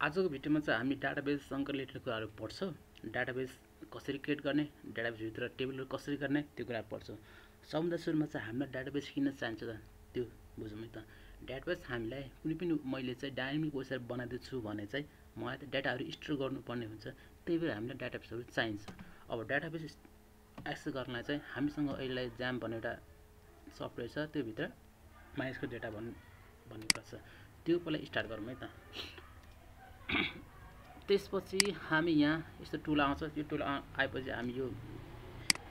आजको भिडियोमा चाहिँ हामी डाटाबेससँग रिलेटेड कुराहरू पढ्छौँ। डाटाबेस कसरी क्रिएट गर्ने डाटाबेसभित्र टेबलहरू कसरी गर्ने त्यो कुरा पढ्छौँ। सबभन्दा सुरुमा चाहिँ हामीलाई डाटाबेस किन चाहिन्छ त? त्यो बुझौँ है त। डाटाबेस हामीलाई कुनै पनि मैले चाहिँ डाइनामिक वेबसाइट बनाइदिएको भने चाहिँ मलाई त डाटाहरू स्टोर गर्नुपर्ने हुन्छ। त्यही भएर हामीलाई डाटाबेसहरू चाहिन्छ। अब डाटाबेस एक्सेस गर्नलाई चाहिँ हामीसँग अहिले जाम भन्ने एउटा सफ्टवेयर छ त्योभित्र माइसको डेटा भन् भन्ने कुरा छ त्यो पहिला स्टार्ट गरौँ है त। त्यसपछि हामी यहाँ यस्तो टुल आउँछ त्यो टुल आएपछि हामी यो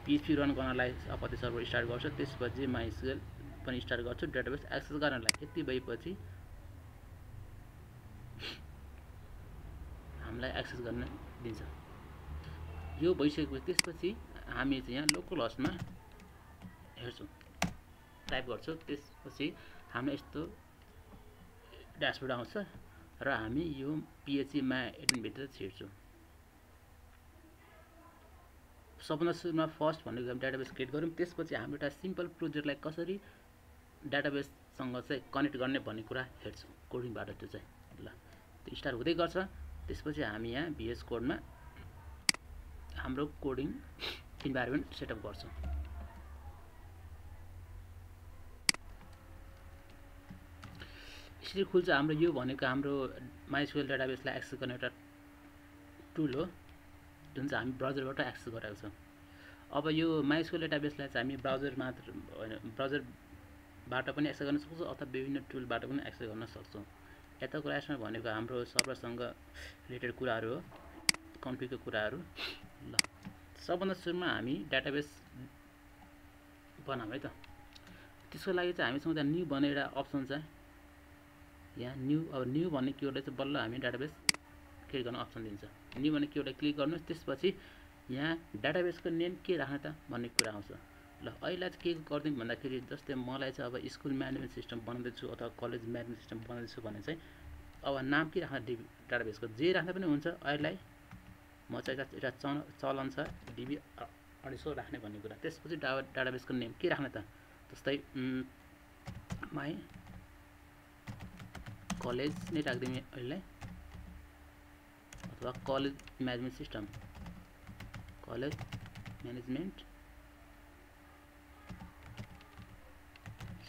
पिएचपी रन गर्नलाई अपत्य सर्भर स्टार्ट गर्छ। त्यसपछि माइसकेल पनि स्टार्ट गर्छु डेटाबेस एक्सेस गर्नलाई। यति भएपछि हामीलाई एक्सेस गर्न दिन्छ। यो भइसकेपछि त्यसपछि हामी चाहिँ यहाँ लोकल हस्टमा हेर्छौँ। टाइप गर्छौँ। त्यसपछि हामीलाई यस्तो ड्यासबोर्ड आउँछ। र हामी यो पिएचसीमा एडमिनभित्र छिर्छौँ। सबभन्दा सुरुमा फर्स्ट भनेको हामी डाटाबेस क्रिएट गऱ्यौँ। त्यसपछि हाम्रो एउटा सिम्पल प्रोजेक्टलाई कसरी डाटाबेससँग चाहिँ कनेक्ट गर्ने भन्ने कुरा हेर्छौँ। कोडिङबाट त्यो चाहिँ ल। त्यो स्टार्ट हुँदै गर्छ। त्यसपछि हामी यहाँ भिएस कोडमा हाम्रो कोडिङ इन्भाइरोमेन्ट सेटअप गर्छौँ। यसरी खुल्छ हाम्रो यो भनेको हाम्रो माइस्कुएल डाटाबेसलाई एक्सेस गर्ने एउटा टुल हो जुन चाहिँ हामी ब्राउजरबाट एक्सेस गरेको छौँ। अब यो माइस्कुएल डाटाबेसलाई चाहिँ हामी ब्राउजर मात्र होइन ब्राउजरबाट पनि एक्सेस गर्न सक्छौँ अथवा विभिन्न टुलबाट पनि एक्सेस गर्न सक्छौँ। यताको लास्टमा भनेको हाम्रो सर्भरसँग रिलेटेड कुराहरू हो कन्फ्लिकको कुराहरू। ल सबभन्दा सुरुमा हामी डाटाबेस बनाऊँ है त। त्यसको लागि चाहिँ हामीसँग त्यहाँ न्यू भन्ने एउटा अप्सन छ। यहाँ न्यू अब न्यू भन्ने किवर्डले चाहिँ बल्ल हामी डाटाबेस क्लिक गर्न अप्सन दिन्छ। न्यू भन्ने किवर्डलाई क्लिक गर्नुहोस् त्यसपछि यहाँ डाटाबेसको नेम के राख्ने त भन्ने कुरा आउँछ। ल अहिले चाहिँ के गरिदिउँ भन्दाखेरि जस्तै मलाई चाहिँ अब स्कुल म्यानेजमेन्ट सिस्टम बनाउँदैछु अथवा कलेज म्यानेजमेन्ट सिस्टम बनाउँदैछु भने चाहिँ अब नाम के राख्ने डिबी डाटाबेसको जे राख्दा पनि हुन्छ अहिले म चाहिँ एउटा चल चलन छ डिबी अढाई राख्ने भन्ने कुरा। त्यसपछि डा डाटाबेसको नेम के राख्ने त? जस्तै माई कलेज नै राखिदिउँ अहिले अथवा college management system college management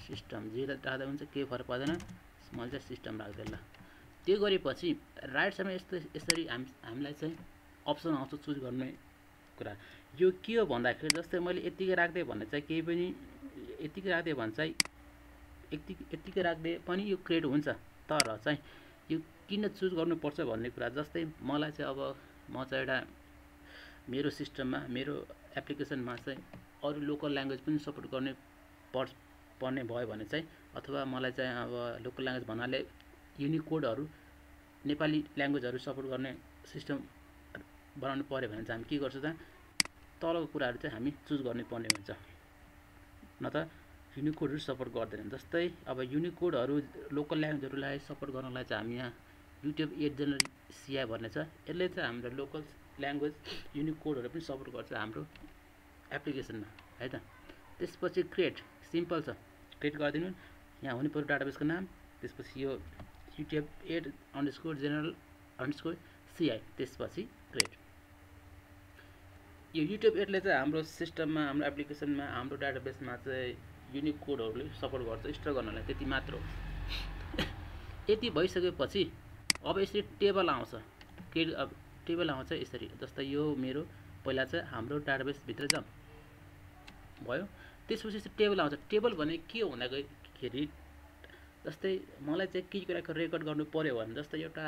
system जे राख्दा हुन्छ केही फरक पर्दैन मैले चाहिँ सिस्टम राख्दैन ल. त्यो गरेपछि राइट साइडमा यस्तो यसरी हामी हामीलाई चाहिँ अप्सन आउँछ चुज गर्ने कुरा. यो के हो भन्दाखेरि जस्तै मैले यत्तिकै राख्दै भने चाहिँ केही पनि यत्तिकै राख्दै भने चाहिँ यत्तिकै यत्तिकै राख्दै पनि यो क्रिएट हुन्छ। तर चाहिँ यो किन चुज गर्नुपर्छ भन्ने कुरा जस्तै मलाई चाहिँ अब म चाहिँ एउटा मेरो सिस्टममा मेरो एप्लिकेसनमा चाहिँ अरू लोकल ल्याङ्ग्वेज पनि सपोर्ट गर्ने पर् पर्ने भयो भने चाहिँ अथवा मलाई चाहिँ अब लोकल ल्याङ्ग्वेज भन्नाले युनिकोडहरू नेपाली ल्याङ्ग्वेजहरू सपोर्ट गर्ने सिस्टम बनाउनु पऱ्यो भने चाहिँ हामी के गर्छौँ त? तलको कुराहरू चाहिँ हामी चुज गर्नु पर्ने हुन्छ। न त युनिकोडहरू सपोर्ट गर्दैन जस्तै अब युनिकोडहरू लोकल ल्याङ्ग्वेजहरूलाई सपोर्ट गर्नलाई चाहिँ हामी यहाँ युट्युब एट जनवरी सिआई भन्ने छ। यसले चाहिँ हाम्रो लोकल ल्याङ्ग्वेज युनिकोडहरू पनि सपोर्ट गर्छ हाम्रो एप्लिकेसनमा है त? त्यसपछि क्रिएट सिम्पल छ। क्रिएट गरिदिनु। यहाँ हुनु पऱ्यो डाटाबेसको नाम त्यसपछि यो UTF eight underscore general underscore CI त्यसपछि क्रिएट। यो युट्युब एडले चाहिँ हाम्रो सिस्टममा हाम्रो एप्लिकेसनमा हाम्रो डाटाबेसमा चाहिँ युनिक कोडहरूले सपोर्ट गर्छ स्टोर गर्नलाई त्यति मात्र हो। यति भइसकेपछि अब यसरी टेबल आउँछ। के अब टेबल आउँछ यसरी। जस्तै यो मेरो पहिला चाहिँ हाम्रो डाटाबेसभित्र जाउँ भयो। त्यसपछि चाहिँ टेबल आउँछ। टेबल भने के हो भन्दाखेरि जस्तै मलाई चाहिँ के कुराको रेकर्ड गर्नु पऱ्यो भने जस्तै एउटा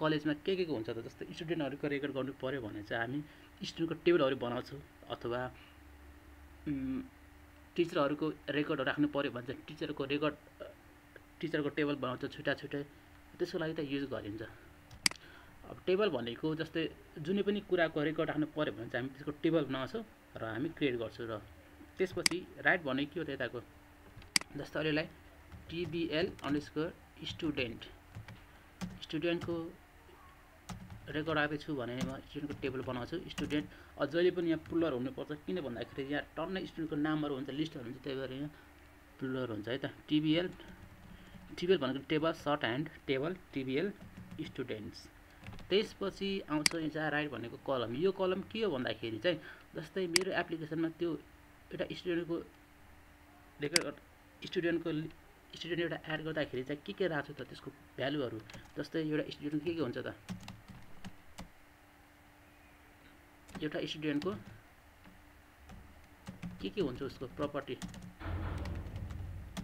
कलेजमा के को हुन्छ त जस्तै स्टुडेन्टहरूको रेकर्ड गर्नु पऱ्यो भने चाहिँ हामी स्टुडेन्टको टेबलहरू बनाउँछौँ। अथवा टिचरहरूको रेकर्डहरू राख्नु पऱ्यो भने चाहिँ टिचरको रेकर्ड टिचरको टेबल बनाउँछ छुट्टा छुट्टै। त्यसको लागि त युज गरिन्छ। अब टेबल भनेको जस्तै जुनै पनि कुराको रेकर्ड राख्नु पऱ्यो भने चाहिँ हामी त्यसको टेबल बनाउँछौँ र हामी क्रिएट गर्छौँ र त्यसपछि राइट भनेको के हो त यताको? जस्तै अहिलेलाई टिबिएल अन्डरस्कोर स्टुडेन्ट। स्टुडेन्टको रेकर्ड राख्दैछु भने म स्टुडेन्टको टेबल बनाउँछु। स्टुडेन्ट जहिले पनि यहाँ प्लुलर हुनुपर्छ। किन भन्दाखेरि यहाँ टन्नै स्टुडेन्टको नामहरू हुन्छ लिस्टहरू हुन्छ त्यही भएर यहाँ प्लुलर हुन्छ है त। टिबिएल टिबिएल भनेको table short hand table TBL students. त्यसपछि आउँछ यहाँ राइट भनेको कलम। यो कलम के हो भन्दाखेरि चाहिँ जस्तै मेरो एप्लिकेसनमा त्यो एउटा स्टुडेन्टको रेकर्ड स्टुडेन्टको स्टुडेन्ट एउटा एड गर्दाखेरि चाहिँ के के राख्छु त त्यसको भ्यालुहरू जस्तै एउटा स्टुडेन्ट के के हुन्छ त? एउटा स्टुडेन्टको के के हुन्छ उसको प्रपर्टी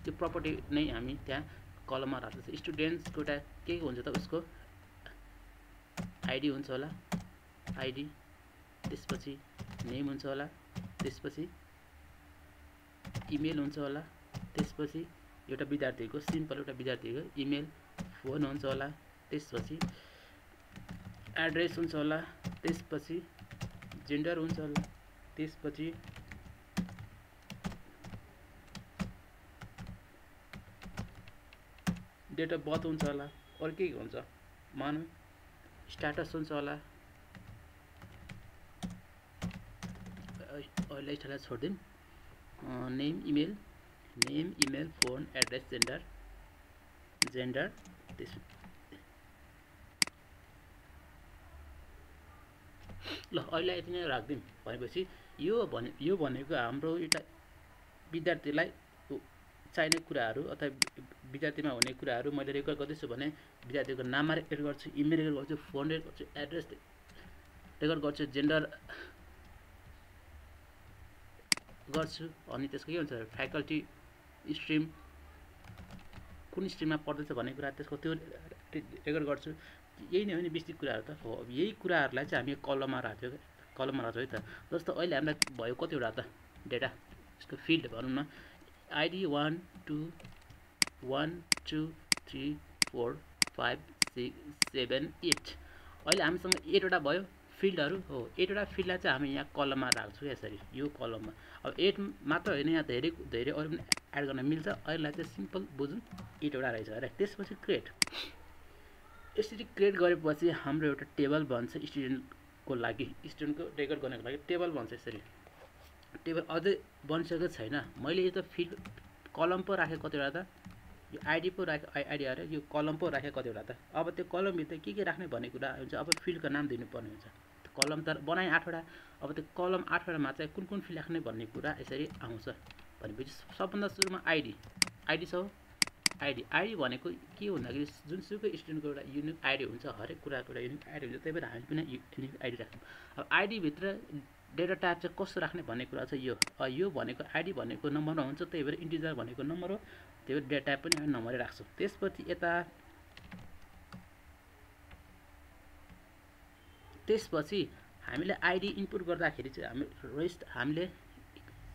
त्यो प्रपर्टी नै हामी त्यहाँ कलममा राख्दछ। स्टुडेन्ट्सको एउटा के के हुन्छ त उसको? आइडी हुन्छ होला। आइडी त्यसपछि नेम हुन्छ होला। त्यसपछि इमेल हुन्छ होला। त्यसपछि एउटा विद्यार्थीको सिम्पल एउटा विद्यार्थीको इमेल फोन हुन्छ होला। त्यसपछि एड्रेस हुन्छ होला। त्यसपछि जेन्डर हुन्छ होला। त्यसपछि डेट अफ बर्थ हुन्छ होला। अरू के के हुन्छ? मानौँ। स्ट्याटस हुन्छ होला। अहिले status छोडिदिउँ name email. Name email phone address gender. Gender त्यस ल अहिले यति नै राखिदिउँ भनेपछि यो भने यो भनेको हाम्रो एउटा विद्यार्थीलाई चाहिने कुराहरू अथवा विद्यार्थीमा हुने कुराहरू मैले रेकर्ड गर्दैछु भने विद्यार्थीको नाममा रेकर्ड गर्छु इमेल रेकर्ड गर्छु फोन रेकर्ड गर्छु एड्रेस रेकर्ड गर्छु जेन्डर गर्छु अनि त्यसको के हुन्छ फ्याकल्टी स्ट्रिम कुन स्ट्रिममा पढ्दैछ भन्ने कुरा त्यसको त्यो रेकर्ड गर्छु। यही नै हो नि बेसिक कुराहरू त। हो यही कुराहरूलाई चाहिँ हामी कलममा राख्थ्यो कलममा राख्छौँ है त। जस्तो अहिले हामीलाई भयो कतिवटा त डेटा यसको फिल्ड भनौँ न। ID one two one two three four five six seven eight अहिले हामीसँग एटवटा भयो फिल्डहरू हो एटवटा फिल्डलाई चाहिँ हामी यहाँ कलममा राख्छौँ यसरी। यो कलममा। अब एट मात्र होइन यहाँ धेरै धेरै अरू पनि एड गर्न मिल्छ। अहिलेलाई चाहिँ सिम्पल बुझौँ। एटवटा रहेछ अरे। त्यसपछि क्रिएट यसरी क्रिएट गरेपछि हाम्रो एउटा टेबल बन्छ स्टुडेन्टको लागि स्टुडेन्टको रेकर्ड गर्नको लागि। टेबल बन्छ यसरी। टेबल अझै बनिसकेको छैन। मैले यो त फिल्ड कलम पो राखेँ कतिवटा त। यो आइडी पो राखेँ आइडी अरे यो कलम पो राखेँ कतिवटा त। अब त्यो कलमभित्र के के राख्ने भन्ने कुरा हुन्छ अब फिल्डको नाम दिनुपर्ने हुन्छ। कलम त बनाएँ आठवटा अब त्यो कलम आठवटामा चाहिँ कुन कुन फिल्ड राख्ने भन्ने कुरा यसरी आउँछ। भनेपछि सबभन्दा सुरुमा आइडी आइडी छ आइडी आइडी भनेको के भन्दाखेरि जुनसुकै स्टुडेन्टको एउटा युनिक आइडी हुन्छ हरेक कुराको एउटा युनिक आइडी हुन्छ त्यही भएर हामी पनि युनिक आइडी राख्छौँ। अब आइडीभित्र डेटा टाइप चाहिँ कस्तो राख्ने भन्ने कुरा चाहिँ यो यो भनेको आइडी भनेको नम्बरमा हुन्छ त्यही भएर इन्टिजर भनेको नम्बर हो त्यही भएर डेटा टाइप पनि हामी नम्बरै राख्छौँ। त्यसपछि यता त्यसपछि हामीले आइडी इनपुट गर्दाखेरि चाहिँ हामी रेस्ट हामीले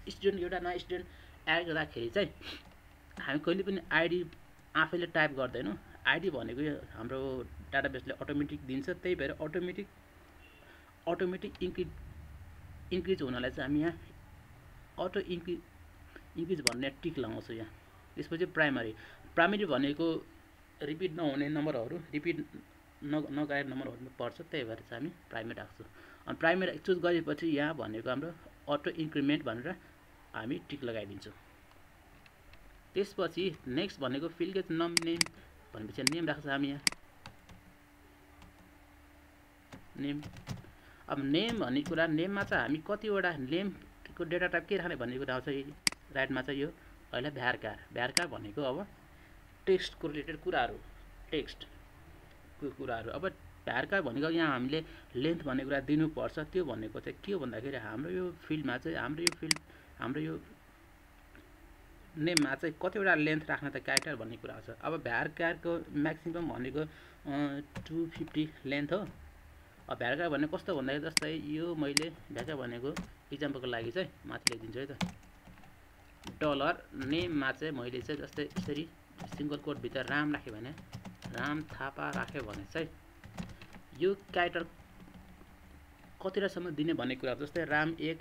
स्टुडेन्ट एउटा नयाँ स्टुडेन्ट एड गर्दाखेरि चाहिँ हामी कहिले पनि आइडी आफैले टाइप गर्दैनौँ। आइडी भनेको हाम्रो डाटाबेसले अटोमेटिक दिन्छ त्यही भएर अटोमेटिक अटोमेटिक इन्क्रिज इन्क्रिज हुनलाई चाहिँ हामी यहाँ अटो इन्क्रिज इन्क्रिज भन्ने टिक लगाउँछौँ यहाँ। त्यसपछि प्राइमरी प्राइमेरी भनेको रिपिट नहुने नम्बरहरू रिपिट न नगएर नम्बरहरूमा पर्छ त्यही भएर चाहिँ हामी प्राइमेरी राख्छौँ। अनि प्राइमेरी चुज गरेपछि यहाँ भनेको हाम्रो अटो इन्क्रिमेन्ट भनेर हामी टिक लगाइदिन्छौँ। त्यसपछि नेक्स्ट भनेको फिल्ड नम नेम भनेपछि नेम राख्छ हामी यहाँ। नेम अब नेम भन्ने कुरा नेममा चाहिँ हामी कतिवटा नेमको डेटा टाइप के राख्ने भन्ने कुरा आउँछ राइटमा चाहिँ यो अहिले भ्यारकार। भ्यारकार भनेको अब टेक्स्टको रिलेटेड कुराहरू टेक्स्टको कुराहरू। अब भ्यारकार भनेको यहाँ हामीले लेन्थ भन्ने कुरा दिनुपर्छ। त्यो भनेको चाहिँ के हो भन्दाखेरि हाम्रो यो फिल्डमा चाहिँ हाम्रो यो फिल्ड हाम्रो यो नेममा चाहिँ कतिवटा लेन्थ राख्न त क्यारेक्टर भन्ने कुरा छ अब भ्यारकारको म्याक्सिमम् भनेको टु फिफ्टी लेन्थ हो। अब भ्यारकार भनेको कस्तो भन्दाखेरि जस्तै यो मैले भ्यारकार भनेको इक्जाम्पलको लागि चाहिँ माथि लेखिदिन्छु है त। डलर नेममा चाहिँ मैले चाहिँ जस्तै यसरी सिङ्गल कोडभित्र राम राखेँ भने राम थापा राख्यो भने चाहिँ यो क्यारेक्टर कतिवटासम्म दिने भन्ने कुरा जस्तै राम एक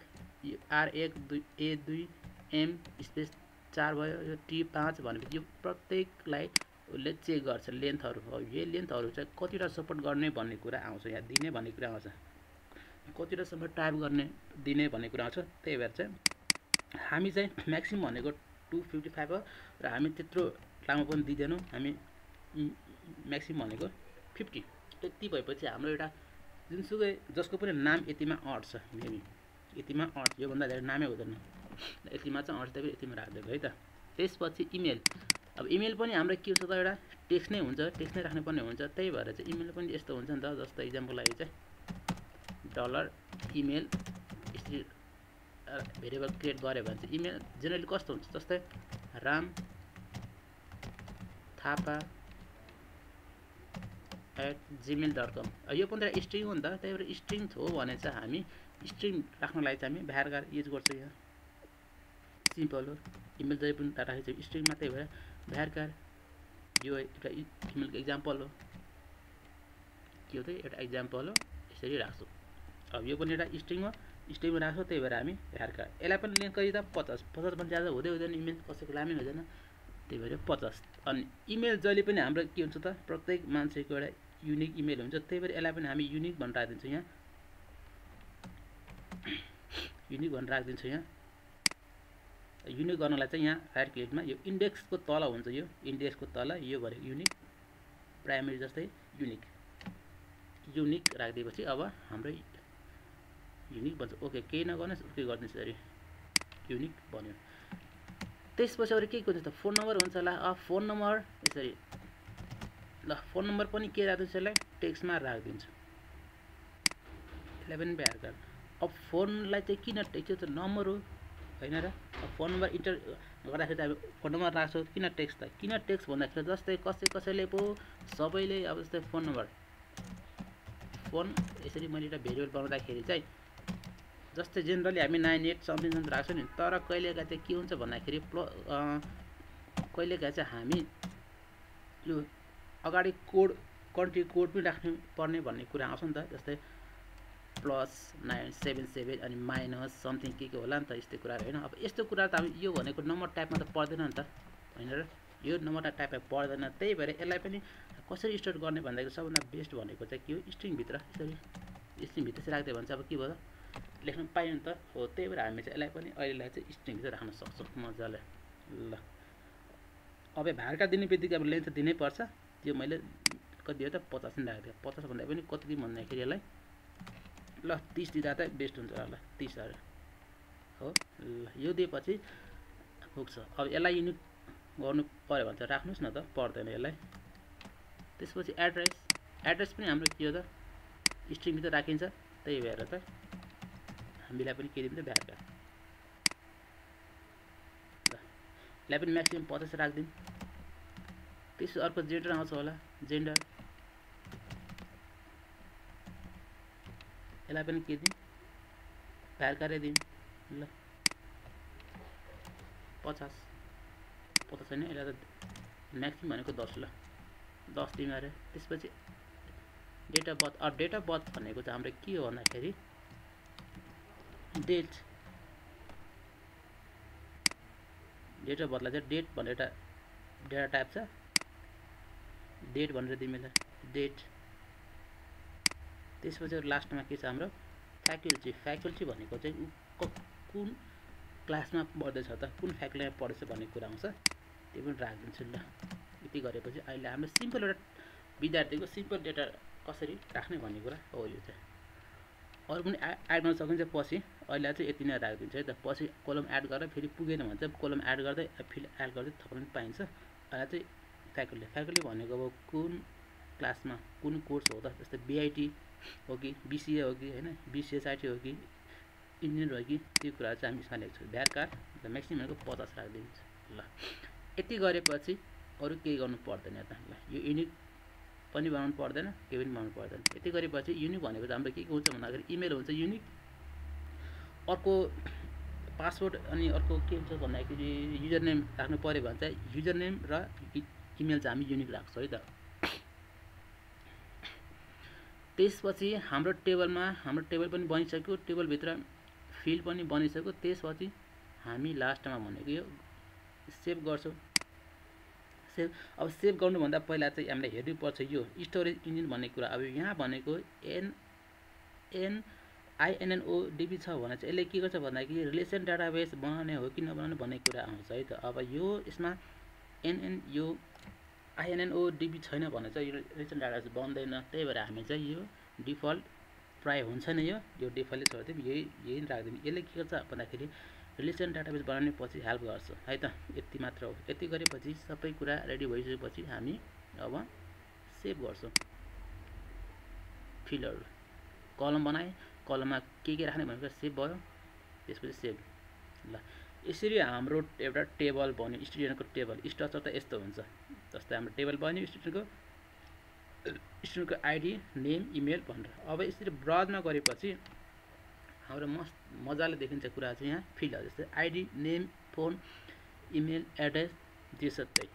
आर एक दुई ए दुई एम स्पेस चार भयो यो टी पाँच भनेपछि यो प्रत्येकलाई उसले चेक गर्छ लेन्थहरू हो यही लेन्थहरू चाहिँ कतिवटा सपोर्ट गर्ने भन्ने कुरा आउँछ यहाँ दिने भन्ने कुरा आउँछ। कतिवटासम्म टाइप गर्ने दिने भन्ने कुरा आउँछ त्यही भएर चाहिँ हामी चाहिँ म्याक्सिमम् भनेको टु फिफ्टी फाइभ हो र हामी त्यत्रो लामो पनि दिँदैनौँ हामी म्याक्सिमम् भनेको फिफ्टी त्यति भएपछि हाम्रो एउटा जुनसुकै जसको पनि नाम यतिमा अट्छ मेबी यतिमा अट्छ योभन्दा धेरै नामै हुँदैन। यतिमा चाहिँ अट्छ पनि यतिमा राखिदिएको है त। त्यसपछि इमेल अब इमेल पनि हाम्रो के हुन्छ त एउटा टेक्स्ट नै हुन्छ टेक्स्ट नै राख्नुपर्ने हुन्छ। त्यही भएर चाहिँ इमेल पनि यस्तो हुन्छ नि त जस्तो इक्जाम्पल लागि चाहिँ डलर इमेल यसरी भेरिएबल क्रिएट गऱ्यो भने चाहिँ इमेल जेनरली कस्तो हुन्छ? जस्तै Ram Thapa at Gmail dot com यो पनि त स्ट्रिङ हो नि त त्यही भएर स्ट्रिङ हो भने चाहिँ हामी स्ट्रिङ राख्नको लागि चाहिँ हामी भ्यारगार युज गर्छौँ यहाँ। सिम्पल हो इमेल जहिले पनि राखेको छ स्ट्रिङमा त्यही भएर भ्यारकार यो एउटा इमेलको इक्जाम्पल हो के हो। त एउटा इक्जाम्पल हो यसरी राख्छौँ अब यो पनि एउटा स्ट्रिङ हो? स्ट्रिङमा राख्छौँ त्यही भएर हामी भ्यारकार यसलाई पनि लेन्थ कति त पचास। पचासभन्दा ज्यादा हुँदै हुँदैन इमेल कसैको लामै हुँदैन त्यही भएर पचास। अनि इमेल जहिले पनि हाम्रो के हुन्छ त प्रत्येक मान्छेको एउटा युनिक इमेल हुन्छ त्यही भएर यसलाई पनि हामी युनिक भनेर राखिदिन्छौँ यहाँ युनिक भनेर राखिदिन्छौँ यहाँ युनिक गर्नलाई चाहिँ यहाँ राइट क्लिकमा यो इन्डेक्सको तल हुन्छ यो इन्डेक्सको तल यो भनेको युनिक प्राइमेरी जस्तै युनिक युनिक राखिदिएपछि अब हाम्रो युनिक भन्छ। ओके केही नगर्नुहोस् ओके गरिदिनुहोस् अरे युनिक भन्यो। त्यसपछि अरू के हुन्छ त? फोन नम्बर हुन्छ होला। अब फोन नम्बर यसरी। ल फोन नम्बर पनि के राखिदिन्छु यसलाई? टेक्स्टमा राखिदिन्छु। भ्यार कार्ड अब फोनलाई चाहिँ किन टेक्स्ट त्यो नम्बर हो। होइन र? फोन नम्बर इन्टर गर्दाखेरि त अब फोन नम्बर राख्छौँ किन टेक्स्ट त? किन टेक्स्ट भन्दाखेरि जस्तै कसै कसैले पो सबैले अब जस्तै फोन नम्बर फोन यसरी मैले एउटा भेरिएबल बनाउँदाखेरि चाहिँ जस्तै जेनरली हामी नाइन एट समथिङ समथिङ राख्छौँ नि तर कहिलेकाहीँ चाहिँ के हुन्छ भन्दाखेरि प्ल कहिलेकाहीँ चाहिँ हामी यो अगाडि कोड कन्ट्री कोड पनि राख्नु पर्ने भन्ने कुरा आउँछ नि त जस्तै प्लस नाइन सेभेन सेभेन अनि माइनस समथिङ के के होला नि त यस्तै कुराहरू होइन अब यस्तो कुरा त अब यो भनेको नम्बर टाइपमा त पर्दैन नि त होइन र? यो नम्बर टाइपमा पर्दैन। त्यही भएर यसलाई पनि कसरी स्टोर गर्ने भन्दाखेरि सबभन्दा बेस्ट भनेको चाहिँ के हो? स्ट्रिङभित्र यसरी। स्ट्रिङभित्र चाहिँ राखिदियो भने चाहिँ अब के भयो? लेख्न पाइयो नि त। हो त्यही भएर हामी चाहिँ यसलाई पनि अहिलेलाई चाहिँ स्ट्रिङभित्र राख्न सक्छौँ मजाले। ल। अब भाडका दिने बित्तिकै अब लेन्थ दिनै पर्छ त्यो मैले कति हो त? पचास नै राखेको थिएँ भन्दा पनि कति दिउँ भन्दाखेरि यसलाई? ल तिस दिँदा त बेस्ट हुन्छ होला तिसहरू हो ल यो दिएपछि पुग्छ अब यसलाई युनिट गर्नु पऱ्यो भने चाहिँ राख्नुहोस् न त पर्दैन यसलाई। त्यसपछि एड्रेस एड्रेस पनि हाम्रो के हो त? स्ट्रिङभित्र राखिन्छ त्यही भएर त हामीलाई पनि के दिन्छ भ्याट ल यसलाई पनि म्याक्सिमम् पचास राखिदिउँ। त्यसपछि अर्को जेन्डर आउँछ होला जेन्डर यसलाई पनि के दिउँ भ्यारकारै दिउँ ल पचास पचास होइन यसलाई त म्याक्सिमम् भनेको दस ल दस दिउँ अरे त्यसपछि डेट अफ बर्थ अब डेट अफ बर्थ भनेको चाहिँ हाम्रो के हो भन्दाखेरि डेट डेट अफ बर्थलाई चाहिँ डेट भनेर एउटा डेटा टाइप छ डेट भनेर दिउँ यसलाई डेट त्यसपछि लास्टमा के छ हाम्रो फ्याकल्टी फ्याकल्टी भनेको चाहिँ कुन क्लासमा पढ्दैछ त कुन फ्याकल्टीमा पढ्दैछ भन्ने कुरा आउँछ। त्यो पनि राखिदिन्छु ल। यति गरेपछि अहिले हाम्रो सिम्पल एउटा विद्यार्थीको सिम्पल डेटा कसरी राख्ने भन्ने कुरा हो यो चाहिँ। अरू पनि एड गर्न सकिन्छ पछि। अहिले चाहिँ यति नै राखिदिन्छु है त। पछि कोलम एड गरेर फेरि पुगेन भने चाहिँ कोलम एड गर्दै फिल एड गर्दै थप्न पनि पाइन्छ। अहिले चाहिँ फ्याकल्टी फ्याकल्टी भनेको अब कुन क्लासमा कुन कोर्स हो त जस्तै बिआइटी हो कि बिसिए हो कि होइन बिसिएसआइटी हो कि इन्जिनियर हो कि त्यो कुरा चाहिँ हामी यसमा लेख्छौँ म्याक्सिमम् भनेको पचास राखिदिन्छ ल यति गरेपछि अरू केही गर्नु पर्दैन त ल यो युनिक पनि बनाउनु पर्दैन केही पनि बनाउनु पर्दैन। यति गरेपछि युनिक भनेको हाम्रो के के हुन्छ भन्दाखेरि इमेल हुन्छ युनिक अर्को पासवर्ड अनि अर्को के हुन्छ भन्दाखेरि युजर नेम राख्नु पऱ्यो भने चाहिँ युजर नेम र इमेल चाहिँ हामी युनिक राख्छौँ है त। त्यसपछि हाम्रो टेबलमा हाम्रो टेबल पनि बनिसक्यो टेबलभित्र फिल्ड पनि बनिसक्यो। त्यसपछि हामी लास्टमा भनेको यो सेभ गर्छौँ। सेभ अब सेभ गर्नुभन्दा पहिला चाहिँ हामीलाई हेर्नुपर्छ यो स्टोरेज इन्जिन भन्ने कुरा। अब यहाँ भनेको एन एन आइएनएनओडिबी छ भने चाहिँ यसले के गर्छ भन्दाखेरि रिलेसन डाटाबेस बनाउने हो कि नबनाउने भन्ने कुरा आउँछ है त। अब यो यसमा एनएन यो आइएनएनओ डिबी छैन भने चाहिँ यो रिटर्न डाटा चाहिँ बन्दैन। त्यही भएर हामी चाहिँ यो डिफल्ट प्रायः हुन्छ नै यो। यो डिफल्टै छोडिदिउँ यही यही राखिदिउँ। यसले के गर्छ भन्दाखेरि रिलेसन डाटाबेस बनाउने पछि हेल्प गर्छ। है त? यति मात्र हो। यति गरेपछि सबै कुरा रेडी भइसकेपछि हामी अब सेभ गर्छौँ। फिलहरू। कलम बनाएँ। कलममा के के राख्ने भनेको सेभ भयो। त्यसपछि सेभ। ल। यसरी हाम्रो एउटा टेबल बन्यो। स्टुडेन्टको टेबल। स्ट्रक्चर त यस्तो हुन्छ। जस्तै हाम्रो टेबल बन्यो स्टुडेन्टको स्टुडेन्टको आइडी नेम इमेल भनेर। अब यसरी ब्राउजमा गरेपछि हाम्रो मस्त मजाले देखिन्छ कुरा चाहिँ यहाँ फिल्डहरू जस्तै ID name phone email address त्यो सबै।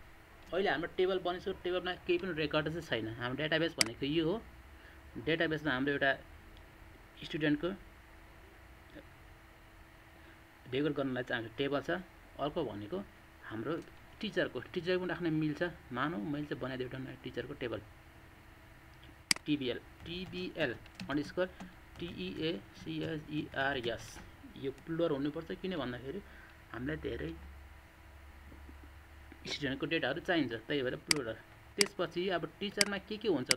अहिले हाम्रो टेबल बनिसक्यो टेबलमा केही पनि रेकर्ड चाहिँ छैन। हाम्रो डेटाबेस भनेको यो हो। डेटाबेसमा हाम्रो एउटा स्टुडेन्टको रेकर्ड गर्नलाई चाहिँ हाम्रो टेबल छ। अर्को भनेको हाम्रो टिचरको टिचर पनि राख्न मिल्छ। मानौँ मैले चाहिँ बनाइदिएको एउटा टिचरको टेबल। टिबिएल टिबिएल अन्डरस्कोर टिइएसिएसइआरएस यो प्लुर हुनुपर्छ किन भन्दाखेरि हामीलाई धेरै स्टुडेन्टको डेटाहरू चाहिन्छ त्यही भएर प्लुरल त्यसपछि अब टिचरमा के के हुन्छ त?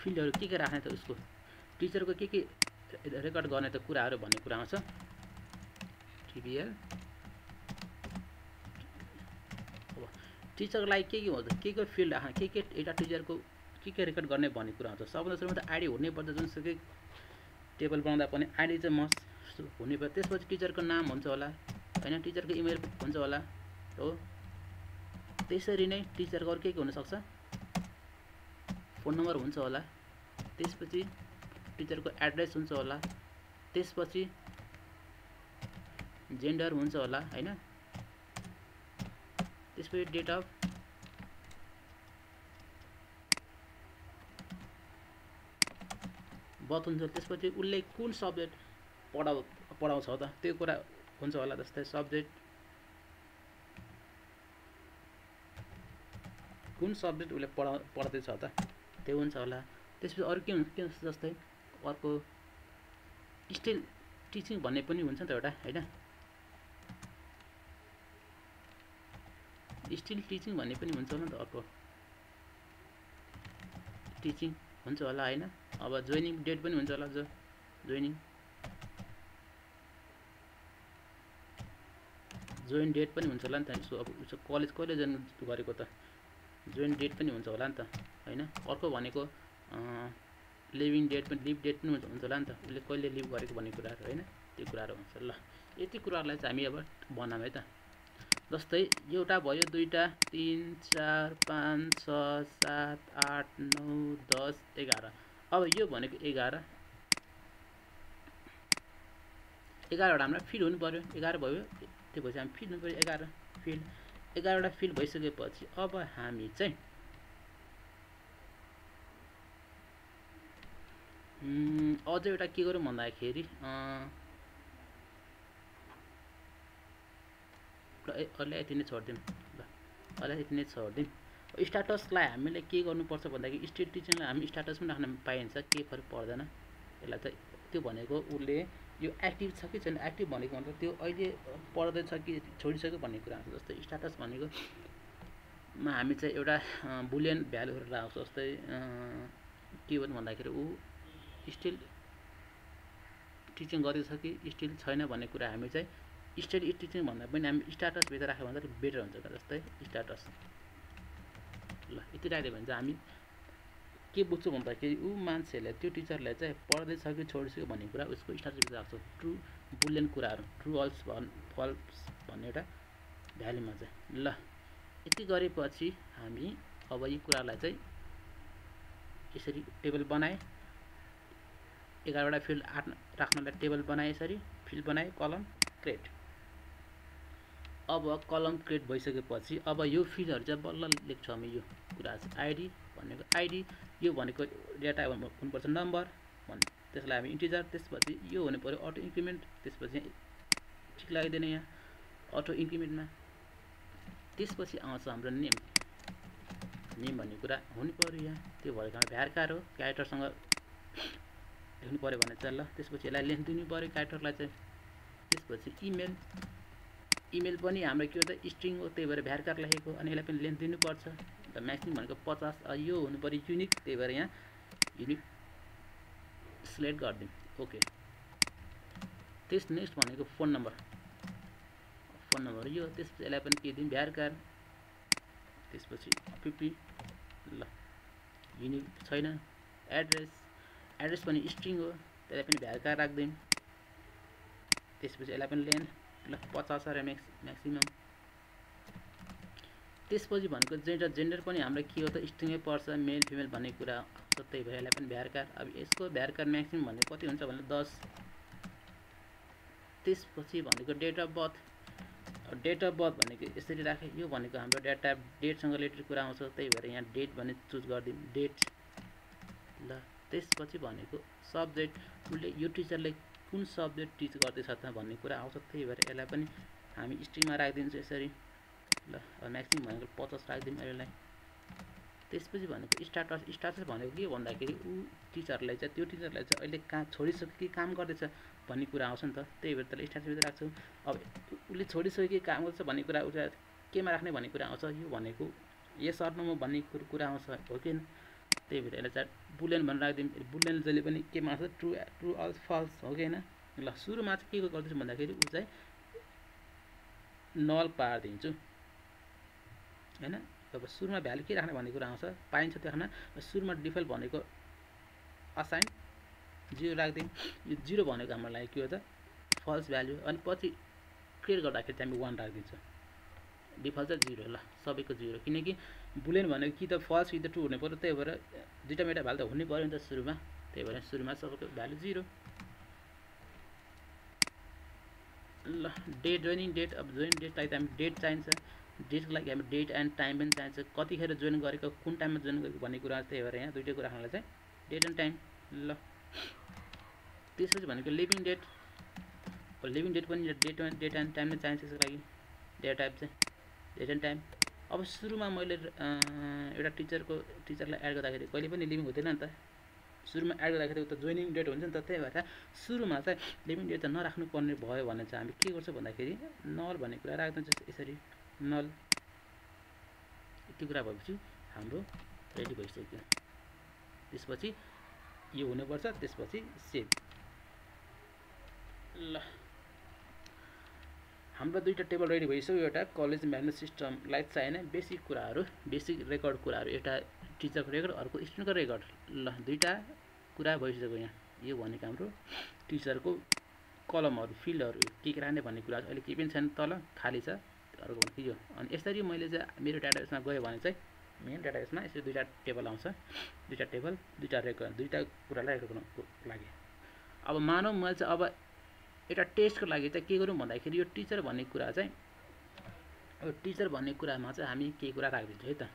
फिल्डहरू के के राख्ने त उसको? टिचरको के के रेकर्ड गर्ने त कुराहरू भन्ने कुरा आउँछ टिबिएल लागि के के हुन्छ के के फिल्ड राख्ने के के एउटा टिचरको के के रेकर्ड गर्ने भन्ने कुरा हुन्छ सबभन्दा सुरुमा त आइडी हुनैपर्छ जुनसुकै टेबल बनाउँदा पनि आइडी चाहिँ मस्ट हुनैपर्छ त्यसपछि टिचरको नाम हुन्छ होला होइन टिचरको इमेल हुन्छ होला हो। त्यसरी नै टिचरको अरू के के हुनसक्छ? फोन नम्बर हुन्छ होला त्यसपछि टिचरको एड्रेस हुन्छ होला त्यसपछि जेन्डर हुन्छ होला होइन। त्यसपछि डेट अफ बर्थ हुन्छ त्यसपछि उसले कुन सब्जेक्ट पढाउ पढाउँछ त? त्यो कुरा हुन्छ होला जस्तै सब्जेक्ट कुन सब्जेक्ट उसले पढा पढाउँदैछ त? त्यो हुन्छ होला। त्यसपछि अरू के हुन्छ के जस्तै अर्को स्टिल टिचिङ भन्ने पनि हुन्छ नि त एउटा होइन? स्टिल टिचिङ भन्ने पनि हुन्छ होला नि त अर्को। टिचिङ हुन्छ होला होइन। अब जोइनिङ डेट पनि हुन्छ होला जो जोइनिङ जोइन डेट पनि हुन्छ होला नि त यसो अब उसो कलेज कहिले जोइन गरेको त? जोइन डेट पनि हुन्छ होला नि त होइन? अर्को भनेको लिभिङ डेट पनि लिभ डेट पनि हुन्छ होला नि त। उसले कहिले लिभ गरेको भन्ने कुराहरू होइन? त्यो कुराहरू हुन्छ ल। यति कुराहरूलाई चाहिँ हामी अब बनाऊँ है त। जस्तै एउटा भयो दुईवटा तिन चार पाँच छ सात आठ नौ दस एघार। अब यो भनेको एघार। एघारवटा हामीलाई फिल हुनु पऱ्यो एघार भयो त्यो भएपछि हामी फिल हुनु पऱ्यो एघार फिल। एघारवटा फिल भइसकेपछि अब हामी चाहिँ अझ एउटा के गरौँ भन्दाखेरि अहिले यति नै छोडिदिउँ। ल अहिले यति नै छोडिदिउँ। स्ट्याटसलाई हामीले के गर्नुपर्छ भन्दाखेरि स्टेट टिचिङलाई हामी स्ट्याटस पनि राख्न पाइन्छ केही फरक पर्दैन। यसलाई चाहिँ त्यो भनेको उसले यो एक्टिभ छ कि छैन एक्टिभ भनेको मतलब त्यो अहिले पढ्दैछ कि छोडिसक्यो भन्ने कुरा हुन्छ। जस्तै स्ट्याटस भनेको मा हामी चाहिँ एउटा बुलियन भ्यालुहरू राख्छ। जस्तै के भन्नु भन्दाखेरि ऊ स्टिल टिचिङ गर्दैछ कि स्टिल छैन भन्ने कुरा हामी चाहिँ स्टेट टिचिङ भन्दा पनि हामी स्ट्याटसभित्र राख्यो भने चाहिँ बेटर हुन्छ जस्तै स्ट्याटस ल यति राख्यो भने चाहिँ हामी के बुझ्छौँ भन्दाखेरि ऊ मान्छेहरूले त्यो टिचरले चाहिँ पढ्दैछ कि छोडिसक्यो भन्ने कुरा उसको स्ट्याटसभित्र राख्छ। ट्रु बुलियन कुराहरू ट्रु अल्स भन् फल्स भन्ने एउटा भ्याल्युमा चाहिँ। ल यति गरेपछि हामी अब यी कुरालाई चाहिँ यसरी टेबल बनाएँ। एघारवटा फिल्ड आठ राख्नलाई टेबल बनाएँ यसरी। फिल्ड बनाएँ कलम क्रिएट अब कलम क्रिएट भइसकेपछि अब यो फिल्डहरू चाहिँ बल्ल लेख्छौँ हामी यो कुरा चाहिँ आइडी भनेको आइडी यो भनेको डेटा हुनुपर्छ नम्बर भन्ने। त्यसलाई हामी इन्टिजर त्यसपछि यो हुनु पऱ्यो अटो इन्क्रिमेन्ट त्यसपछि ठिक लगाइदिने यहाँ अटो इन्क्रिमेन्टमा त्यसपछि आउँछ हाम्रो नेम नेम भन्ने कुरा हुनु पऱ्यो यहाँ। त्यो भएको भ्यारकार हो। क्यारेक्टरसँग लेख्नु पऱ्यो भने चाहिँ ल त्यसपछि यसलाई लेख दिनु पऱ्यो क्यारेक्टरलाई चाहिँ। त्यसपछि इमेल इमेल पनि हाम्रो के हो त स्ट्रिङ हो त्यही भएर भ्यारकार लेखेको अनि यसलाई पनि लेन्थ दिनुपर्छ। अन्त म्याक्सिमम् भनेको पचास यो हुनु पऱ्यो युनिक त्यही भएर यहाँ युनिक सिलेक्ट गरिदिउँ। ओके त्यस नेक्स्ट भनेको फोन नम्बर फोन नम्बर यो त्यसपछि यसलाई पनि के दिउँ भ्यारकार त्यसपछि फिफ्टी ल। युनिक छैन। एड्रेस एड्रेस पनि स्ट्रिङ हो त्यसलाई पनि भ्यारकार राखिदिउँ। त्यसपछि यसलाई पनि लेन्थ ल पचास अरे म्याक्स म्याक्सिमम् त्यसपछि भनेको जेन्डर जेन्डर पनि हाम्रो के हो त? स्ट्रिङै पर्छ मेल फिमेल भन्ने कुरा त्यही भएर यसलाई पनि भ्यारकार अब यसको भ्यारकार म्याक्सिमम् भने कति हुन्छ भने दस। त्यसपछि भनेको date of birth date of birth भनेको यसरी राखेँ। यो भनेको हाम्रो डेटा डेटसँग रिलेटेड कुरा आउँछ। त्यही भएर यहाँ डेट भन्ने चुज गरिदिउँ। डेट ल त्यसपछि भनेको सब्जेक्ट उसले यो टिचरले कुन सब्जेक्ट टिच गर्दैछ त भन्ने कुरा आउँछ त्यही भएर यसलाई पनि हामी स्ट्रिङमा राखिदिन्छौँ यसरी। ल म्याक्सिमम् भनेको पचास राखिदिउँ यसलाई। त्यसपछि भनेको स्टाटस स्टाटस भनेको के भन्दाखेरि ऊ टिचरलाई चाहिँ त्यो टिचरलाई चाहिँ अहिले कहाँ छोडिसक्यो कि काम गर्दैछ भन्ने कुरा आउँछ नि त। त्यही भएर त्यसलाई स्टाटस राख्छौँ। अब उसले छोडिसक्यो कि काम गर्छ भन्ने कुरा उसलाई केमा राख्ने भन्ने कुरा आउँछ। यो भनेको यस अर्नमा भन्ने कुरा आउँछ हो कि त्यही भएर यसलाई चाहिँ बुलेन भनेर राखिदिउँ बुलेन जहिले पनि केमा आउँछ ट्रु ट्रु अल फल्स हो कि होइन ल सुरुमा चाहिँ के गर्दैछु भन्दाखेरि ऊ चाहिँ नल पारिदिन्छु होइन अब सुरुमा भ्यालु के राख्ने भन्ने कुरा आउँछ पाइन्छ त्यो राख्न सुरुमा डिफल्ट भनेको असाइन जिरो राखिदिउँ यो जिरो भनेको हाम्रो लागि के हो त फल्स भ्याल्यु अनि पछि क्रिएट गर्दाखेरि चाहिँ हामी वान राखिदिन्छौँ डिफल्ट चाहिँ जिरो ल सबैको जिरो किनकि बुलेन भनेको कि त फल्स कि त ट्रु हुनु पऱ्यो। त्यही भएर दुइटा मेटा भ्यालु त हुनै पऱ्यो नि त सुरुमा। त्यही भएर सुरुमा सबैको भ्यालु जिरो ल डेट जोइनिङ डेट अब जोइन डेटलाई त हामी डेट चाहिन्छ। डेटको लागि हामी डेट एन्ड टाइम पनि चाहिन्छ। कतिखेर जोइन गरेको कुन टाइममा जोइन गरेको भन्ने कुरा त्यही भएर यहाँ दुइटै कुरा राख्नलाई चाहिँ डेट एन्ड टाइम ल त्यसपछि भनेको लिभिङ डेट लिभिङ डेट पनि डेट डेट एन्ड टाइम नै चाहिन्छ यसको लागि। डेट टाइप चाहिँ डेट एन्ड टाइम अब सुरुमा मैले एउटा टिचरको टिचरलाई एड गर्दाखेरि कहिले पनि लिभिङ हुँदैन नि त। सुरुमा एड गर्दाखेरि उता जोइनिङ डेट हुन्छ नि त त्यही भएर सुरुमा चाहिँ लिभिङ डेट त नराख्नु पर्ने भयो भने चाहिँ हामी के गर्छौँ भन्दाखेरि नल भन्ने कुरा राखिदिन्छ यसरी नल यति कुरा भएपछि हाम्रो रेडी भइसक्यो। त्यसपछि यो हुनुपर्छ त्यसपछि सेभ ल। हाम्रो दुईवटा टेबल रेडी भइसक्यो एउटा कलेज म्यानेज सिस्टमलाई चाहिने बेसिक कुराहरू बेसिक रेकर्ड कुराहरू एउटा टिचरको रेकर्ड अर्को स्टुडेन्टको रेकर्ड। ल दुईवटा कुरा भइसक्यो यहाँ। यो भनेको हाम्रो टिचरको कलमहरू फिल्डहरू के के राख्ने भन्ने कुरा अहिले केही पनि छैन तल खाली छ। अर्को भनेको यो। अनि यसरी मैले चाहिँ मेरो डाटाबेसमा गयो भने चाहिँ मेन डाटाबेसमा यसरी दुईवटा टेबल आउँछ। दुईवटा टेबल दुईवटा रेकर्ड दुईवटा कुरालाई रेकर्ड गर्नको लागि। अब मानौँ मैले चाहिँ अब एउटा टेस्टको लागि चाहिँ के गरौँ भन्दाखेरि यो टिचर भन्ने कुरा चाहिँ अब टिचर भन्ने कुरामा चाहिँ हामी के कुरा राखिदिन्छौँ है त?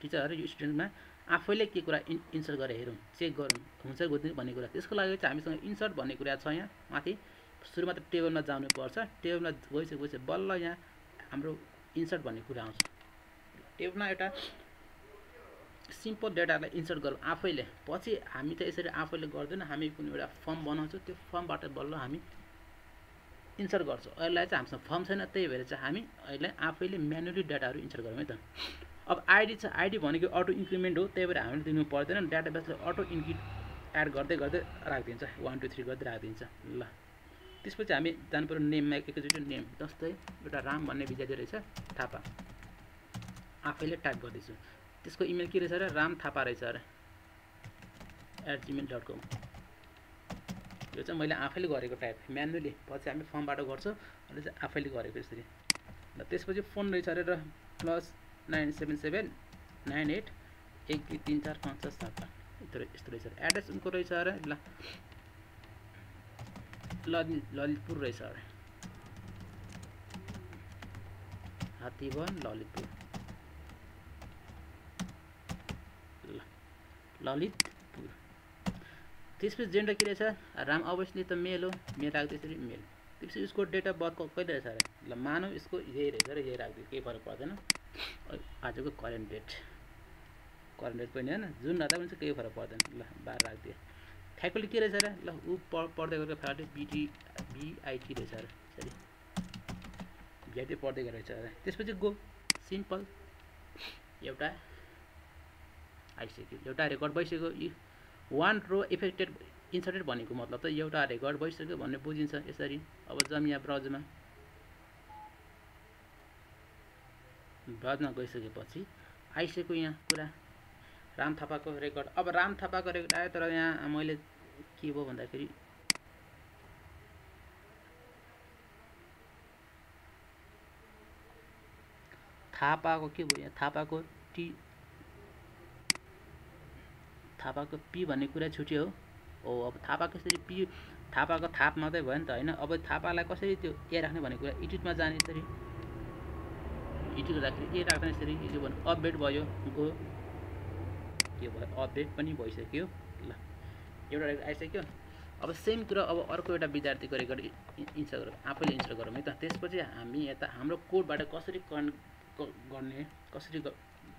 टिचरहरू यो स्टुडेन्टमा आफैले के कुरा इन इन्सर्ट गरेर हेरौँ चेक गरौँ हुन्छ बुझ्ने भन्ने कुरा त्यसको लागि चाहिँ हामीसँग इन्सर्ट भन्ने कुरा छ यहाँ माथि। सुरुमा त टेबलमा जानुपर्छ। टेबलमा गइसकेपछि बल्ल यहाँ हाम्रो इन्सर्ट भन्ने कुरा आउँछ। टेबलमा एउटा सिम्पल डेटालाई इन्सर्ट गरौँ आफैले। पछि हामी त यसरी आफैले गर्दैन हामी कुनै एउटा फर्म बनाउँछौँ। त्यो फर्मबाट बल्ल हामी इन्सर्ट गर्छौँ। अहिले चाहिँ हामीसँग फर्म छैन त्यही भएर चाहिँ हामी अहिले आफैले म्यानुअली डाटाहरू इन्सर्ट गरौँ है त। अब आइडी छ आइडी भनेको अटो इन्क्रिमेन्ट हो त्यही भएर हामीले दिनु पर्दैन। डाटाबेसले अटो इन्क्रि एड गर्दै गर्दै राखिदिन्छ। वान टू थ्री गर्दै राखिदिन्छ। ल। त्यसपछि हामी जानु पऱ्यो नेममा एकैचोटि नेम जस्तै एउटा राम भन्ने विद्यार्थी रहेछ थापा। आफैले टाइप गर्दैछु। त्यसको इमेल के रहेछ अरे राम थापा रहेछ अरे एट जिमेल डट कम यो चाहिँ मैले आफैले गरेको टाइप म्यानुअली पछि हामी फर्मबाट गर्छौँ अहिले चाहिँ आफैले गरेको यसरी। ल त्यसपछि फोन रहेछ अरे र plus nine seven seven nine eight एक दुई तिन चार पाँच छ सात आठ यस्तो यस्तो रहेछ एड्रेस उनको रहेछ अरे ल ललितपुर रहेछ अरे। हात्तीवन ललितपुर। ल ललितपुर त्यसपछि जेन्डर के रहेछ राम अवश्यले त मेल हो मेल राख्दै त्यसरी मेल। त्यसपछि उसको डेट अफ बर्थ कहिले रहेछ अरे? ल मानौँ यसको यही रहेछ र यही राखिदियो केही फरक पर्दैन। आजको करेन्ट डेट करेन्ट डेट पनि होइन जुन राख्दा पनि केही फरक पर्दैन। ल बाह्र राखिदियो। फ्याकल्टी के रहेछ अरे? ल ऊ पढ्दै गरेको फ्याकल्टी बिटी बिआइटी रहेछ अरे। हेर्दै पढ्दै गरेको रहेछ त्यसपछि गो सिम्पल एउटा आइसक्यो एउटा रेकर्ड भइसक्यो यी वान रो इफेक्टेड इन्सर्टेड भनेको मतलब त एउटा रेकर्ड भइसक्यो भन्ने बुझिन्छ यसरी। अब जाउँ यहाँ ब्राउजमा ब्राउजमा गइसकेपछि आइसक्यो यहाँ कुरा। राम थापाको रेकर्ड अब राम थापाको रेकर्ड आयो तर यहाँ मैले के भयो भन्दाखेरि थापाको के भयो यहाँ? थापाको टी थापाको पी भन्ने कुरा छुट्यो हो। अब थापा कसरी पी थापाको थाप मात्रै भयो नि त होइन? अब थापालाई कसरी त्यो ए राख्ने भन्ने कुरा इट्युटमा जाने यसरी। इट्युट राख्ने ए राख्ने यसरी यो भन्नु अपडेट भयो गो के भयो? अपडेट पनि भइसक्यो। ल एउटा आइसक्यो। अब सेम कुरा अब अर्को एउटा विद्यार्थीको रेकर्ड इन्स्टल गरौँ। आफैले इन्स्टल गरौँ है त। त्यसपछि हामी यता हाम्रो कोडबाट कसरी गर्ने कसरी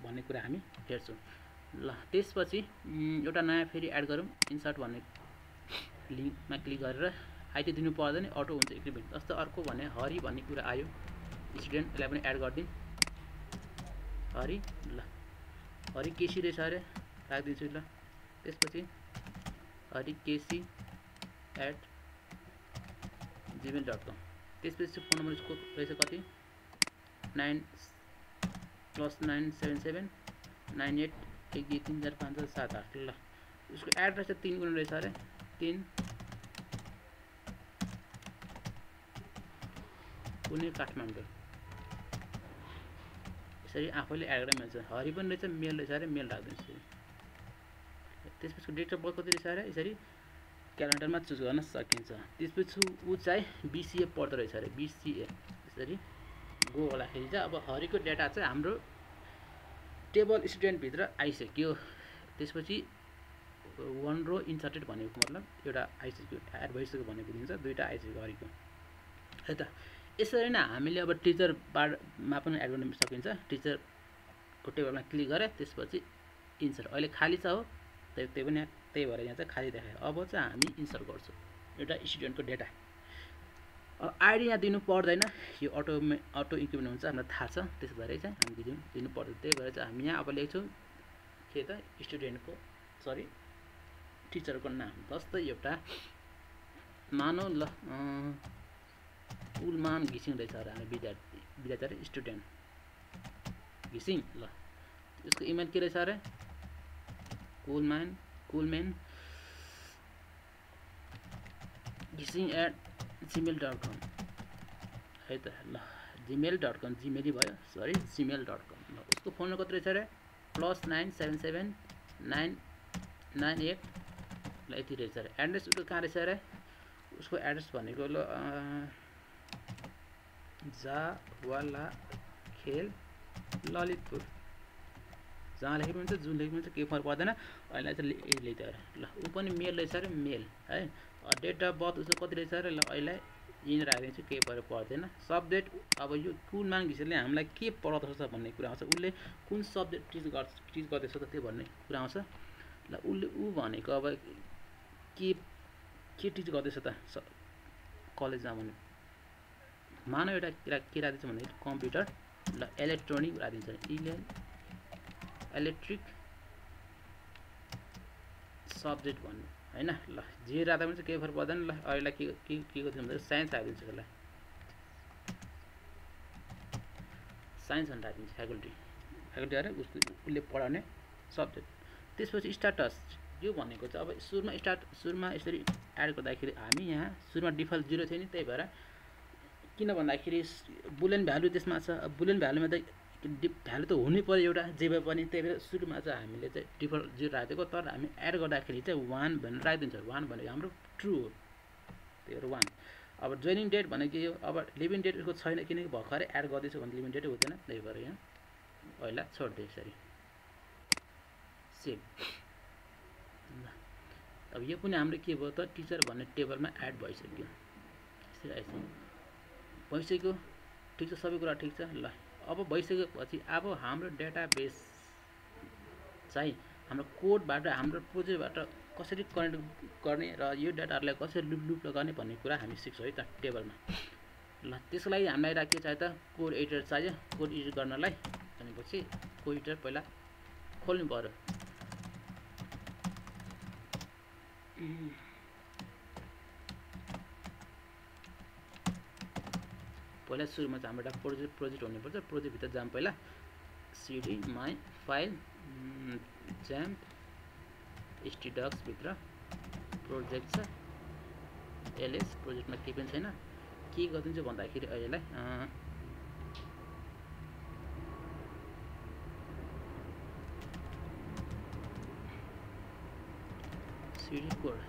भन्ने कुरा हामी हेर्छौँ। ल त्यसपछि एउटा नयाँ फेरि एड गरौँ। इन्सर्ट भन्ने लिङ्कमा क्लिक गरेर आइटी दिनु पर्दैन अटो हुन्छ इक्रिमेन्ट जस्तो अर्को भने हरि भन्ने कुरा आयो। स्टुडेन्ट यसलाई पनि एड गरिदिउँ। हरि ल। हरि केसी रहेछ अरे राखिदिन्छु ल। त्यसपछि Hari KC at Gmail dot com त्यसपछि फोन नम्बर उसको रहेछ कति? Nine plus nine seven seven nine eight एक दुई तिन चार पाँच छ सात आठ ल। उसको एड्रेस चाहिँ तिन गुण रहेछ अरे। तिन। पुणे काठमाडौँ। यसरी आफैले एड गरेर मिल्छ। हरि पनि रहेछ मेल रहेछ अरे मेल राखिदिन्छु त्यसपछि डेट अफ बर्थ कति रहेछ अरे? यसरी क्यालेन्डरमा चुज गर्न सकिन्छ। त्यसपछि ऊ चाहिँ बिसिए पढ्दो रहेछ अरे बिसिए यसरी गो होलाखेरि चाहिँ अब हरिको डेटा चाहिँ हाम्रो टेबल स्टुडेन्टभित्र आइसक्यो। त्यसपछि वान रो इन्सर्टेड भनेको मतलब एउटा आइसक्यो एड भइसक्यो भनेको बुझिन्छ दुइटा आइसक्यो हरिको है त। यसरी नै हामीले अब टिचरबाटमा पनि एड गर्न सकिन्छ टिचरको टेबलमा क्लिक गरेँ त्यसपछि इन्सर्ट अहिले खाली छ हो। त्यही पनि त्यही भएर यहाँ चाहिँ खाली देखायो। अब चाहिँ हामी इन्सर्ट गर्छौँ। एउटा स्टुडेन्टको डेटा आइडी यहाँ दिनु पर्दैन। यो अटो अटो इन्क्रिमेन्ट हुन्छ हामीलाई थाहा छ त्यसो भएर चाहिँ हामी दिनु दिनु पर्दैन। त्यही भएर चाहिँ हामी यहाँ अब लेख्छौँ के त? स्टुडेन्टको सरी टिचरको नाम। जस्तै एउटा मानौ ल उलमान घिसिङ रहेछ अरे हामी विद्यार्थी विद्यार्थी स्टुडेन्ट घिसिङ ल। यसको इमेल के रहेछ अरे? कुलम्यान कुलमेन घिसिङ एट जिमेल डट कम है त ल जिमेल डट कम जिमेली भयो सरी जिमेल डट कम ल उसको फोन नम्बर कति रहेछ अरे plus nine seven seven nine nine eight ल यति रहेछ अरे एड्रेस उसको कहाँ रहेछ अरे उसको एड्रेस भनेको ल जावाला खेल ललितपुर। जहाँ लेखे पनि हुन्छ जुन लेखे पनि हुन्छ केही फरक पर्दैन। अहिले चाहिँ यही लेख्दै अरे ल ऊ पनि मेल रहेछ अरे मेल है? डेट अफ बर्थ उसको कति रहेछ ल अहिले यहीँ राखिदिन्छु केही फरक पर्दैन। सब्जेक्ट अब यो कुन मान घिसेरले हामीलाई के पढाउँदछ भन्ने कुरा आउँछ। उसले कुन सब्जेक्ट टिच गर्छ टिच गर्दैछ त त्यो भन्ने कुरा आउँछ। ल उसले ऊ भनेको अब के के टिच गर्दैछ त? कलेजमा भने मानव एउटा के राखिदिन्छ भन्दाखेरि कम्प्युटर ल इलेक्ट्रोनिक राखिदिन्छ इले इलेक्ट्रिक सब्जेक्ट भन्नु होइन? ल जे राख्दा पनि केही फरक पर्दैन। ल अहिले के के के गर्छ भन्दाखेरि साइन्स राखिदिन्छ यसलाई साइन्स भनेर राखिदिन्छ फ्याकल्टी। फ्याकल्टी अरे उसको उसले पढाउने सब्जेक्ट। त्यसपछि स्टाटस। यो भनेको चाहिँ अब सुरुमा स्टार्ट सुरुमा यसरी एड गर्दाखेरि हामी यहाँ सुरुमा डिफल्ट जिरो थियो नि त्यही भएर किन भन्दाखेरि बुलेन भ्यालु त्यसमा छ। बुलेन भ्यालुमा त भ्यालु त हुनै पऱ्यो एउटा जे भए पनि। त्यही भएर सुरुमा चाहिँ हामीले चाहिँ डिफल्ट जिरो राखिदिएको तर हामी एड गर्दाखेरि चाहिँ वान भनेर राखिदिन्छ। वान भनेको हाम्रो ट्रु हो। त्यही भएर वान अब जोइनिङ डेट भनेको यो अब लिभिङ डेट उसको छैन किनकि भर्खरै एड गर्दैछु भने लिभिङ डेटै हुँदैन। त्यही भएर यहाँ पहिला छोडिदियो यसरी। सेभ अब यो पनि हाम्रो के भयो त? टिचर भन्ने टेबलमा एड भइसक्यो। यसरी आइसक्यो भइसक्यो। ठिक छ? सबै कुरा ठिक छ? ल। अब भइसकेपछि अब हाम्रो डेटाबेस चाहिँ हाम्रो कोडबाट हाम्रो प्रोजेक्टबाट कसरी कनेक्ट गर्ने र यो डाटाहरूलाई कसरी लुप लुप लगाउने भन्ने कुरा हामी सिक्छौँ है त टेबलमा। ल त्यसको लागि हामीलाई के चाहियो त कोड एडिटर चाहियो कोड एडिट गर्नलाई। भनेपछि कोड एडिटर पहिला खोल्नु पऱ्यो। पहिला सुरुमा चाहिँ हाम्रो एउटा प्रोजेक्ट प्रोजेक्ट हुनुपर्छ। प्रोजेक्टभित्र जाम पहिला। सिडी, माई फ़ाइल ज्याम एसटिडक्सभित्र प्रोजेक्ट छ। एलएस, प्रोजेक्टमा केही पनि छैन। के गरिदिन्छु भन्दाखेरि अहिलेलाई सिडी कोड।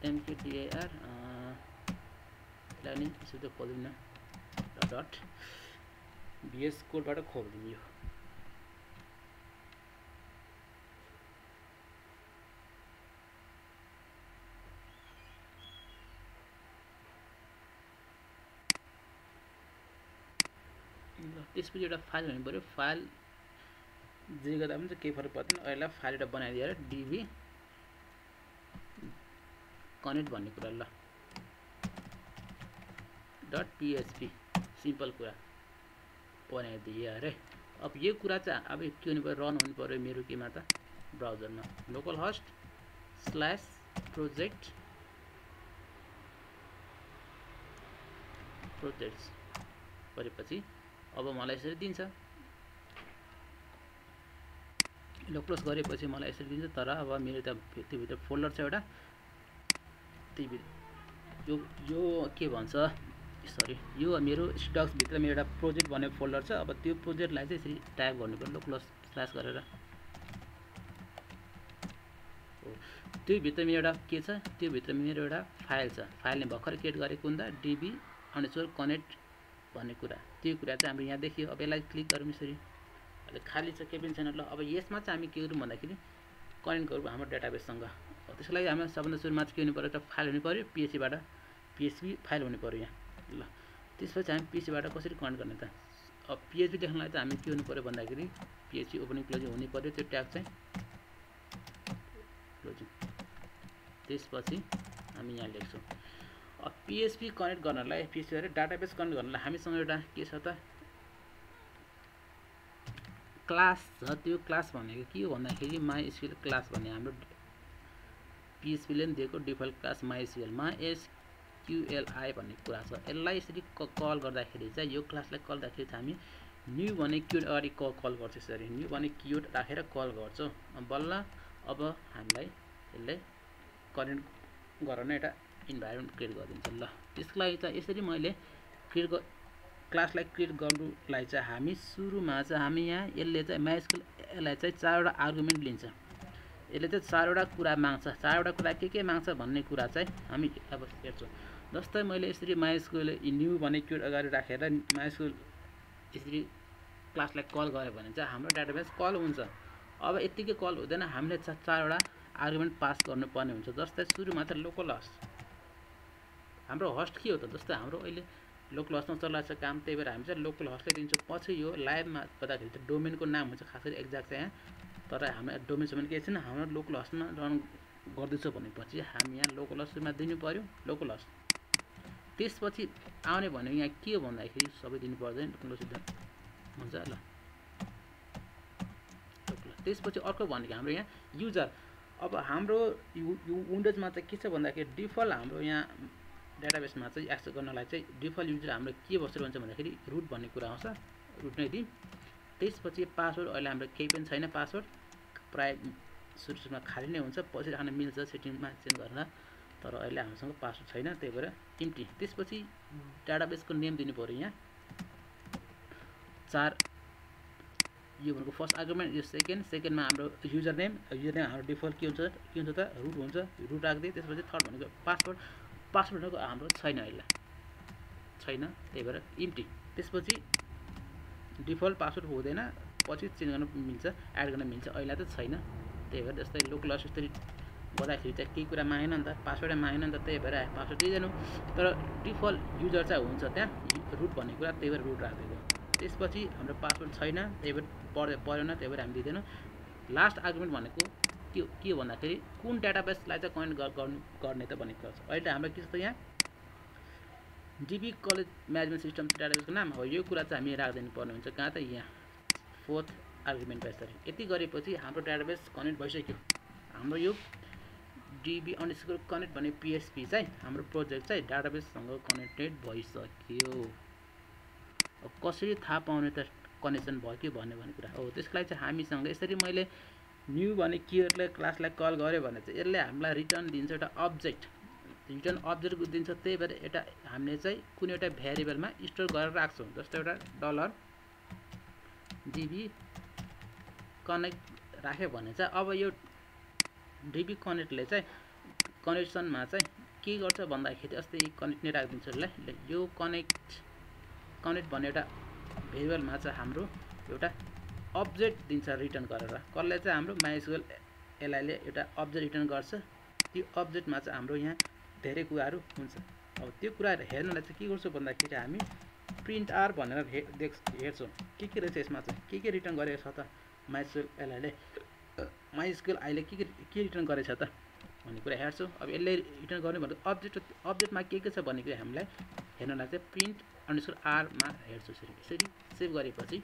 एमकेडिआइआर एमकेडिआइआर यसलाई नि यसो त खोल्दिनँ डट बिएस कोडबाट खोलिदिनु यो त्यसपछि एउटा फाइल हुनु पऱ्यो फाइल जे गर्दा पनि केही फरक पर्दैन अहिले फाइल एउटा बनाइदिएर डिभी कनेक्ट भन्ने कुरा ल। डट पिएचपी सिम्पल कुरा। बनाइदिएँ अरे। अब यो कुरा चाहिँ अब के हुनु पऱ्यो रन हुनु पऱ्यो मेरो केमा त ब्राउजरमा local host slash project projects गरेपछि अब मलाई यसरी दिन्छ। ल गरेपछि मलाई यसरी दिन्छ तर अब मेरो त त्योभित्र फोल्डर छ एउटा। त्यही यो यो के भन्छ? सरी यो मेरो स्टक्सभित्र मेरो एउटा प्रोजेक्ट भन्ने फोल्डर छ। अब त्यो प्रोजेक्टलाई चाहिँ यसरी गर्नुपर्छ ल क्लोज स्ल्यास गरेर। त्योभित्र मेरो एउटा के छ? त्योभित्र मेरो एउटा फाइल छ। फाइलले भर्खर क्रिएट गरेको हुँदा डिबी अन्डरस्कोर कनेक्ट भन्ने कुरा। त्यो कुरा चाहिँ हाम्रो यहाँ देखियो। अब यसलाई क्लिक गरौँ यसरी। अहिले खाली छ केही पनि छैन ल। अब यसमा चाहिँ हामी के गरौँ भन्दाखेरि कनेक्ट गरौँ हाम्रो डेटाबेससँग त्यसको लागि हाम्रो सबभन्दा सुरुमा चाहिँ के हुनु पऱ्यो त फाइल हुनु पऱ्यो पिएचसीबाट पिएचपी फाइल हुनु पऱ्यो यहाँ। ल त्यसपछि हामी पिएचसीबाट कसरी कनेक्ट गर्ने त? अब पिएचपी देख्नलाई चाहिँ हामी के हुनु पऱ्यो भन्दाखेरि पिएचपी ओपनिङ क्लोजिङ हुनु पऱ्यो त्यो ट्याग चाहिँ। क्लोजिङ। त्यसपछि हामी यहाँ लेख्छौँ। अब पिएचपी कनेक्ट गर्नलाई पिएचपी अरे डाटाबेस कनेक्ट गर्नलाई हामीसँग एउटा के छ त? क्लास छ। त्यो क्लास भनेको के हो भन्दाखेरि माई स्कुल क्लास भन्ने हाम्रो पिएचपीले पनि दिएको डिफल्ट क्लास माई स्कुलमा एसक्युएलआई भन्ने कुरा छ। यसलाई यसरी कल गर्दाखेरि चाहिँ यो क्लासलाई कल गर्दाखेरि चाहिँ हामी न्यू भने क्युड अगाडि क कल गर्छ यसरी। न्यू भने क्युड राखेर कल गर्छौँ। बल्ल अब हामीलाई यसले करेन्ट गरेर एउटा इन्भाइरोमेन्ट क्रिएट गरिदिन्छ। ल त्यसको लागि चाहिँ यसरी मैले क्रिएट क्लासलाई क्रिएट गर्नुलाई चाहिँ हामी सुरुमा चाहिँ हामी यहाँ यसले चाहिँ माइस्कुल यसलाई चाहिँ चारवटा आर्गुमेन्ट लिन्छ। यसले चाहिँ चारवटा कुरा माग्छ। चारवटा कुरा के के माग्छ भन्ने कुरा चाहिँ हामी अब हेर्छौँ। जस्तै मैले यसरी माइस्कुल न्यू भने क्युट अगाडि राखेर माइस्कुल यसरी क्लासलाई कल गऱ्यो भने चाहिँ हाम्रो डाटाबेस कल हुन्छ। अब यत्तिकै कल हुँदैन हामीले चारवटा आर्गुमेन्ट पास गर्नुपर्ने हुन्छ। जस्तै सुरुमा चाहिँ लोकल हस्ट हाम्रो हस्ट के हो त? जस्तै हाम्रो अहिले लोकल हस्टमा चलाएको छ काम त्यही भएर हामी चाहिँ लोकल हस्टलाई दिन्छौँ। पछि यो लाइभमा गर्दाखेरि चाहिँ डोमेनको नाम हुन्छ खास गरी एक्ज्याक्ट चाहिँ यहाँ तर हाम्रो डोमेनसम्म केही छैन हाम्रो लोकल हस्टमा रन गर्दैछौँ भनेपछि हामी यहाँ लोकल हस्टमा दिनु पऱ्यो लोकल हस्ट त्यसपछि आउने भनेको यहाँ के भन्दाखेरि सबै दिनु पर्दैन सिद्ध हुन्छ ल। त्यसपछि अर्को भनेको हाम्रो यहाँ युजर। अब हाम्रो विन्डोजमा चाहिँ के छ भन्दाखेरि डिफल्ट हाम्रो यहाँ डाटाबेसमा चाहिँ एक्सेस गर्नलाई चाहिँ डिफल्ट युजर हाम्रो के बसेर हुन्छ भन्दाखेरि रुट भन्ने कुरा आउँछ रुट नै दिउँ। त्यसपछि पासवर्ड अहिले हाम्रो केही पनि छैन पासवर्ड। प्रायः सुरु सुरुमा खाली नै हुन्छ पछि राख्न मिल्छ सेटिङमा चेन्ज गर्न। तर अहिले हामीसँग पासवर्ड छैन त्यही भएर इम्टी त्यसपछि डाटाबेसको नेम दिनु पऱ्यो यहाँ। चार यो भनेको फर्स्ट आर्गुमेन्ट यो सेकेन्ड। सेकेन्डमा हाम्रो युजर नेम युजर नेम हाम्रो डिफल्ट के हुन्छ के हुन्छ त? रुट हुन्छ रुट राखिदिएँ। त्यसपछि थर्ड भनेको पासवर्ड। पासवर्ड भनेको हाम्रो छैन अहिले छैन त्यही भएर इम्टी त्यसपछि डिफल्ट पासवर्ड हुँदैन। पछि चेन्ज गर्न मिल्छ एड गर्न मिल्छ। अहिले त छैन। त्यही भएर जस्तै लोकल यस्तरी गर्दाखेरि चाहिँ केही कुरा मागेन नि त पासवर्डै मागेन नि त त्यही भएर पासवर्ड दिँदैनौँ। तर डिफल्ट युजर चाहिँ हुन्छ त्यहाँ रुट भन्ने कुरा त्यही भएर रुट राखिदिएको त्यसपछि हाम्रो पासवर्ड छैन त्यही भएर पढ्दै परेन त्यही भएर हामी दिँदैनौँ। लास्ट आर्गुमेन्ट भनेको के के भन्दाखेरि कुन डाटाबेसलाई चाहिँ कनेक्ट गर्नु गर्ने त भनेको छ। अहिले हाम्रो के छ त यहाँ? डिबी कलेज म्यानेजमेन्ट सिस्टम डाटाबेसको नाम हो। यो कुरा चाहिँ हामी राखिदिनु पर्ने हुन्छ कहाँ त यहाँ? फोर्थ आर्गुमेन्ट यसरी यति गरेपछि हाम्रो डाटाबेस कनेक्ट भइसक्यो। हाम्रो यो डिबी अन्डरस्कोर कनेक्ट भन्ने पिएसपी चाहिँ हाम्रो प्रोजेक्ट चाहिँ डाटाबेससँग कनेक्टेड भइसक्यो। कसरी थाहा पाउने त कनेक्सन भयो कि भन्ने भन्ने कुरा हो। त्यसको लागि चाहिँ हामीसँग यसरी मैले न्यू भने केयरले क्लासलाई कल गऱ्यो भने चाहिँ यसले हामीलाई रिटर्न दिन्छ एउटा अब्जेक्ट रिटर्न अब्जेक्ट दिन्छ त्यही भएर एउटा हामीले चाहिँ कुनै एउटा भ्यारिएबलमा स्टोर गरेर राख्छौँ जस्तो एउटा डलर डिबी कनेक्ट राख्यो भने चाहिँ अब यो डिबी कनेक्टले चाहिँ कनेक्सनमा चाहिँ के गर्छ भन्दाखेरि अस्ति कनेक्ट नै राखिदिन्छ यसलाई यो कनेक्ट कनेक्ट भन्ने एउटा भेरिएबलमा चाहिँ हाम्रो एउटा अब्जेक्ट दिन्छ रिटर्न गरेर। कसले चाहिँ हाम्रो माइसकुल यसलाई एउटा अब्जेक्ट रिटर्न गर्छ त्यो अब्जेक्टमा चाहिँ हाम्रो यहाँ धेरै कुराहरू हुन्छ। अब त्यो कुराहरू हेर्नलाई चाहिँ के गर्छौँ भन्दाखेरि हामी प्रिन्ट आर भनेर हे देख हेर्छौँ। के के रहेछ यसमा चाहिँ? के के रिटर्न गरेको छ त? माइस्कुल यसलाई माइस्कुल अहिले के के के रिटर्न गरेछ त? भन्ने कुरा हेर्छौँ। अब यसले रिटर्न गर्ने भनेको अब्जेक्ट अब्जेक्टमा के के छ भन्ने कुरा हामीलाई हेर्नलाई चाहिँ प्रिन्ट अन्डरस्कोर आरमा हेर्छु यसरी। यसरी सेभ गरेपछि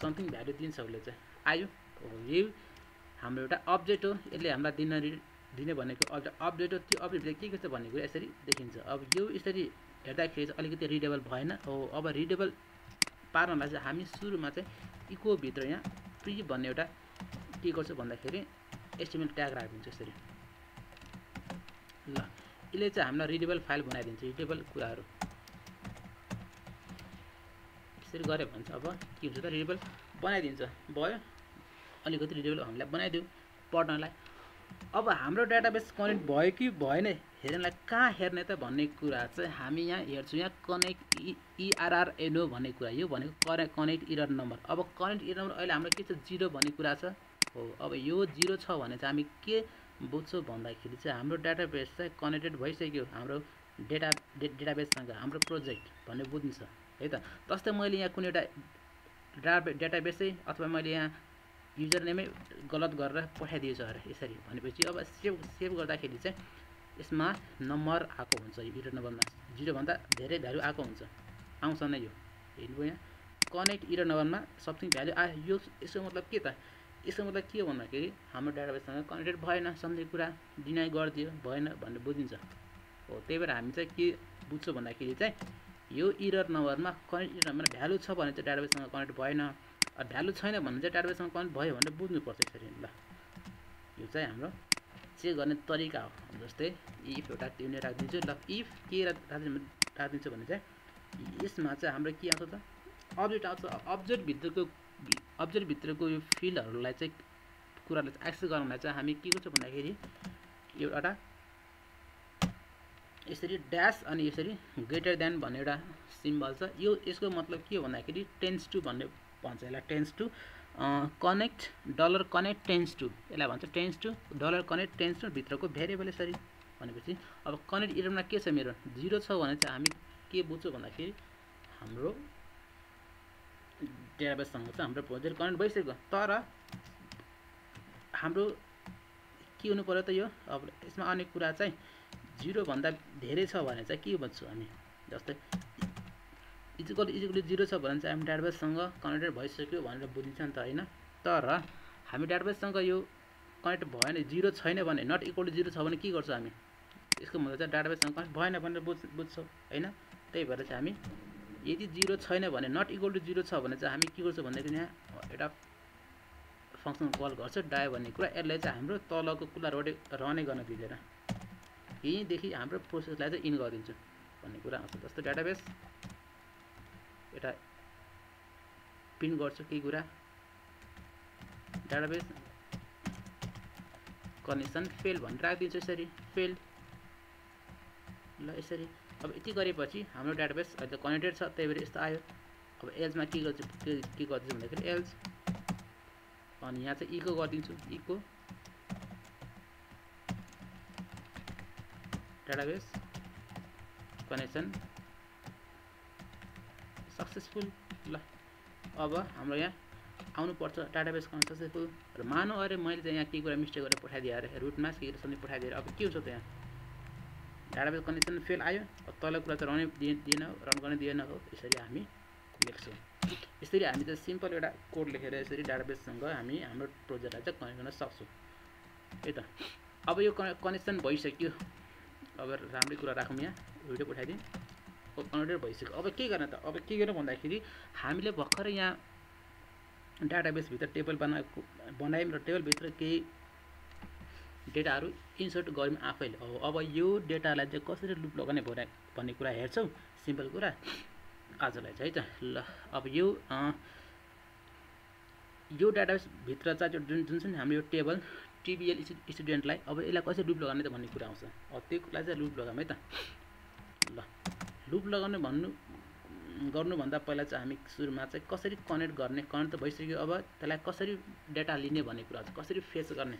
समथिङ भ्यालु दिन्छ उसले चाहिँ। आयो। यो हाम्रो एउटा अब्जेक्ट हो। यसले हामीलाई दिन दिने भनेको अपडेट हो। त्यो अपडेट के के छ भन्ने कुरा यसरी देखिन्छ। अब यो यसरी हेर्दाखेरि चाहिँ अलिकति रिडेबल भएन। हो अब रिडेबल पार्नलाई चाहिँ हामी सुरुमा चाहिँ इकोभित्र यहाँ प्रि भन्ने एउटा के गर्छु भन्दाखेरि एस्टिमेट ट्याग राखिदिन्छु यसरी। ल यसले चाहिँ हामीलाई रिडेबल फाइल बनाइदिन्छ रिडेबल कुराहरू। यसरी गऱ्यो भने चाहिँ अब के हुन्छ त रिडेबल बनाइदिन्छ। भयो अलिकति रिडेबल हामीलाई बनाइदियो। पढ्नलाई। अब हाम्रो डाटाबेस कनेक्ट भयो कि भएन? हेर्नलाई कहाँ हेर्ने त भन्ने कुरा चाहिँ हामी यहाँ हेर्छौँ। यहाँ कनेक्ट इ इआरआरएनओ भन्ने कुरा। यो भनेको कने कनेक्ट इरर नम्बर अब कनेक्ट इरर नम्बर अहिले हाम्रो के छ? जिरो भन्ने कुरा छ। हो अब यो जिरो छ भने चाहिँ हामी के बुझ्छौँ भन्दाखेरि चाहिँ हाम्रो डाटाबेस चाहिँ कनेक्टेड भइसक्यो। हाम्रो डेटा डेटाबेससँग हाम्रो प्रोजेक्ट भन्ने बुझ्नु छ। है त? जस्तै मैले यहाँ कुनै एउटा डाटा डेटाबेसै अथवा मैले यहाँ युजर नेमै गलत गरेर पठाइदिएछ अरे यसरी भनेपछि अब सेभ सेभ गर्दाखेरि चाहिँ यसमा नम्बर आएको हुन्छ इरर नम्बरमा। जिरोभन्दा धेरै भ्यालु आएको हुन्छ। आउँछ नै यो। हेर्नुभयो यहाँ। कनेक्ट इरर नम्बरमा समथिङ भ्यालु आयो। यो यसको मतलब के त? यसको मतलब के भन्दाखेरि हाम्रो डाटाबेससँग कनेक्टेड भएन समथिङ कुरा डिनाइ गरिदियो भएन भनेर बुझिन्छ। हो त्यही भएर हामी चाहिँ के बुझ्छौँ भन्दाखेरि चाहिँ यो इरर नम्बरमा कनेक्ट इरर नम्बरमा भ्यालु छ भने चाहिँ डाटाबेससँग कनेक्ट भएन। भ्यालु छैन भने चाहिँ डाटाबेससँग कनेक्ट भयो भनेर बुझ्नुपर्छ यसरी ल। यो चाहिँ हाम्रो चेक गर्ने तरिका हो जस्तै इफ एउटा नै राखिदिन्छु ल इफ के राखिदिनु राखिदिन्छु भने चाहिँ यसमा चाहिँ हाम्रो के आउँछ त अब्जेक्ट आउँछ अब्जेक्टभित्रको अब्जेक्टभित्रको यो फिल्डहरूलाई चाहिँ कुरालाई चाहिँ एक्सेस गर्नलाई चाहिँ हामी के गर्छौँ भन्दाखेरि एउटा यसरी ड्यास अनि यसरी ग्रेटर देन भन्ने एउटा सिम्बल छ। यो यसको मतलब के हो भन्दाखेरि टेन्स टू भन्ने भन्छ यसलाई। This to connect dollar connect this to यसलाई भन्छ this to dollar connect this to भित्रको भेरिएबल यसरी भनेपछि अब कनेक्ट इररमा के छ मेरो? जिरो छ भने चाहिँ हामी के बुझ्छौँ भन्दाखेरि हाम्रो डेटाबेससँग चाहिँ हाम्रो प्रोजेक्ट कनेक्ट भइसक्यो। तर हाम्रो के हुनु पऱ्यो त यो? अब यसमा आउने कुरा चाहिँ जिरोभन्दा धेरै छ भने चाहिँ के बुझ्छौँ हामी? जस्तै इजिकल इजिकल जिरो छ भने चाहिँ हामी डाटाबेससँग कनेक्टेड भइसक्यो भनेर बुझिन्छ नि त होइन। तर हामी डाटाबेससँग यो कनेक्ट भएन जिरो छैन भने नट इक्वल टु जिरो छ भने के गर्छौँ हामी? यसको मतलब चाहिँ डाटाबेससँग कनेक्ट भएन भनेर बुझ बुझ्छौँ होइन? त्यही भएर चाहिँ हामी यदि जिरो छैन भने नट इक्वल टु जिरो छ भने चाहिँ हामी के गर्छौँ भन्दाखेरि यहाँ एउटा फङ्सन कल गर्छ डायो भन्ने कुरा। यसले चाहिँ हाम्रो तलको कुरा रोटे रहने गर्न दिँदैन। यहीँदेखि हाम्रो प्रोसेसलाई चाहिँ इन गरिदिन्छु भन्ने कुरा आउँछ। जस्तो डाटाबेस एउटा प्रिन्ट गर्छु केही कुरा डाटाबेस कनेक्सन फेल भनेर राखिदिन्छु यसरी फेल ल यसरी अब यति गरेपछि हाम्रो डाटाबेस अहिले कनेक्टेड छ त्यही भएर यस्तो आयो। अब एल्समा के गर्छु के गर्छु भन्दाखेरि एल्स अनि यहाँ चाहिँ इको गरिदिन्छु इको डाटाबेस कनेक्सन सक्सेसफुल ल। अब हाम्रो यहाँ आउनुपर्छ डाटाबेस गर्न सक्सेसफुल र मानौ अरे मैले चाहिँ यहाँ केही कुरा मिस्टेक गरेर पठाइदिएँ अरे रुटमा केही सबै पठाइदिएर। अब के हुन्छ त यहाँ? डाटाबेस कनेक्सन फेल आयो तल कुरा त रनै दिएन रन गर्न दिएन हो। यसरी हामी लेख्छौँ। यसरी हामी चाहिँ सिम्पल एउटा कोड लेखेर यसरी डाटाबेससँग हामी हाम्रो प्रोजेक्टलाई चाहिँ कनेक्ट गर्न सक्छौँ। है त। अब यो कनेक्सन भइसक्यो। अब राम्रै कुरा राखौँ यहाँ। भिडियो पठाइदिउँ कनेक्टेड भइसक्यो। अब के गर्न त? अब के गर्नु भन्दाखेरि हामीले भर्खरै यहाँ डाटाबेसभित्र टेबल बनाएको बनायौँ र टेबलभित्र केही डेटाहरू इन्सर्ट गऱ्यौँ आफैले। हो अब यो डेटालाई चाहिँ कसरी लुप लगाउने भने भन्ने कुरा हेर्छौँ। सिम्पल कुरा। आजलाई चाहिँ है त ल अब यो यो डाटाबेसभित्र चाहिँ जुन जुन चाहिँ हाम्रो यो टेबल टिबिएल स्टुडेन्टलाई अब यसलाई कसरी लुप लगाउने त भन्ने कुरा आउँछ। अब त्यो कुरालाई चाहिँ लुप लगाऊँ है त। ल। लुप लगाउने भन्नु गर्नुभन्दा पहिला चाहिँ हामी सुरुमा चाहिँ कसरी कनेक्ट गर्ने कनेक्ट त भइसक्यो अब त्यसलाई कसरी डेटा लिने भन्ने कुरा छ कसरी फेस गर्ने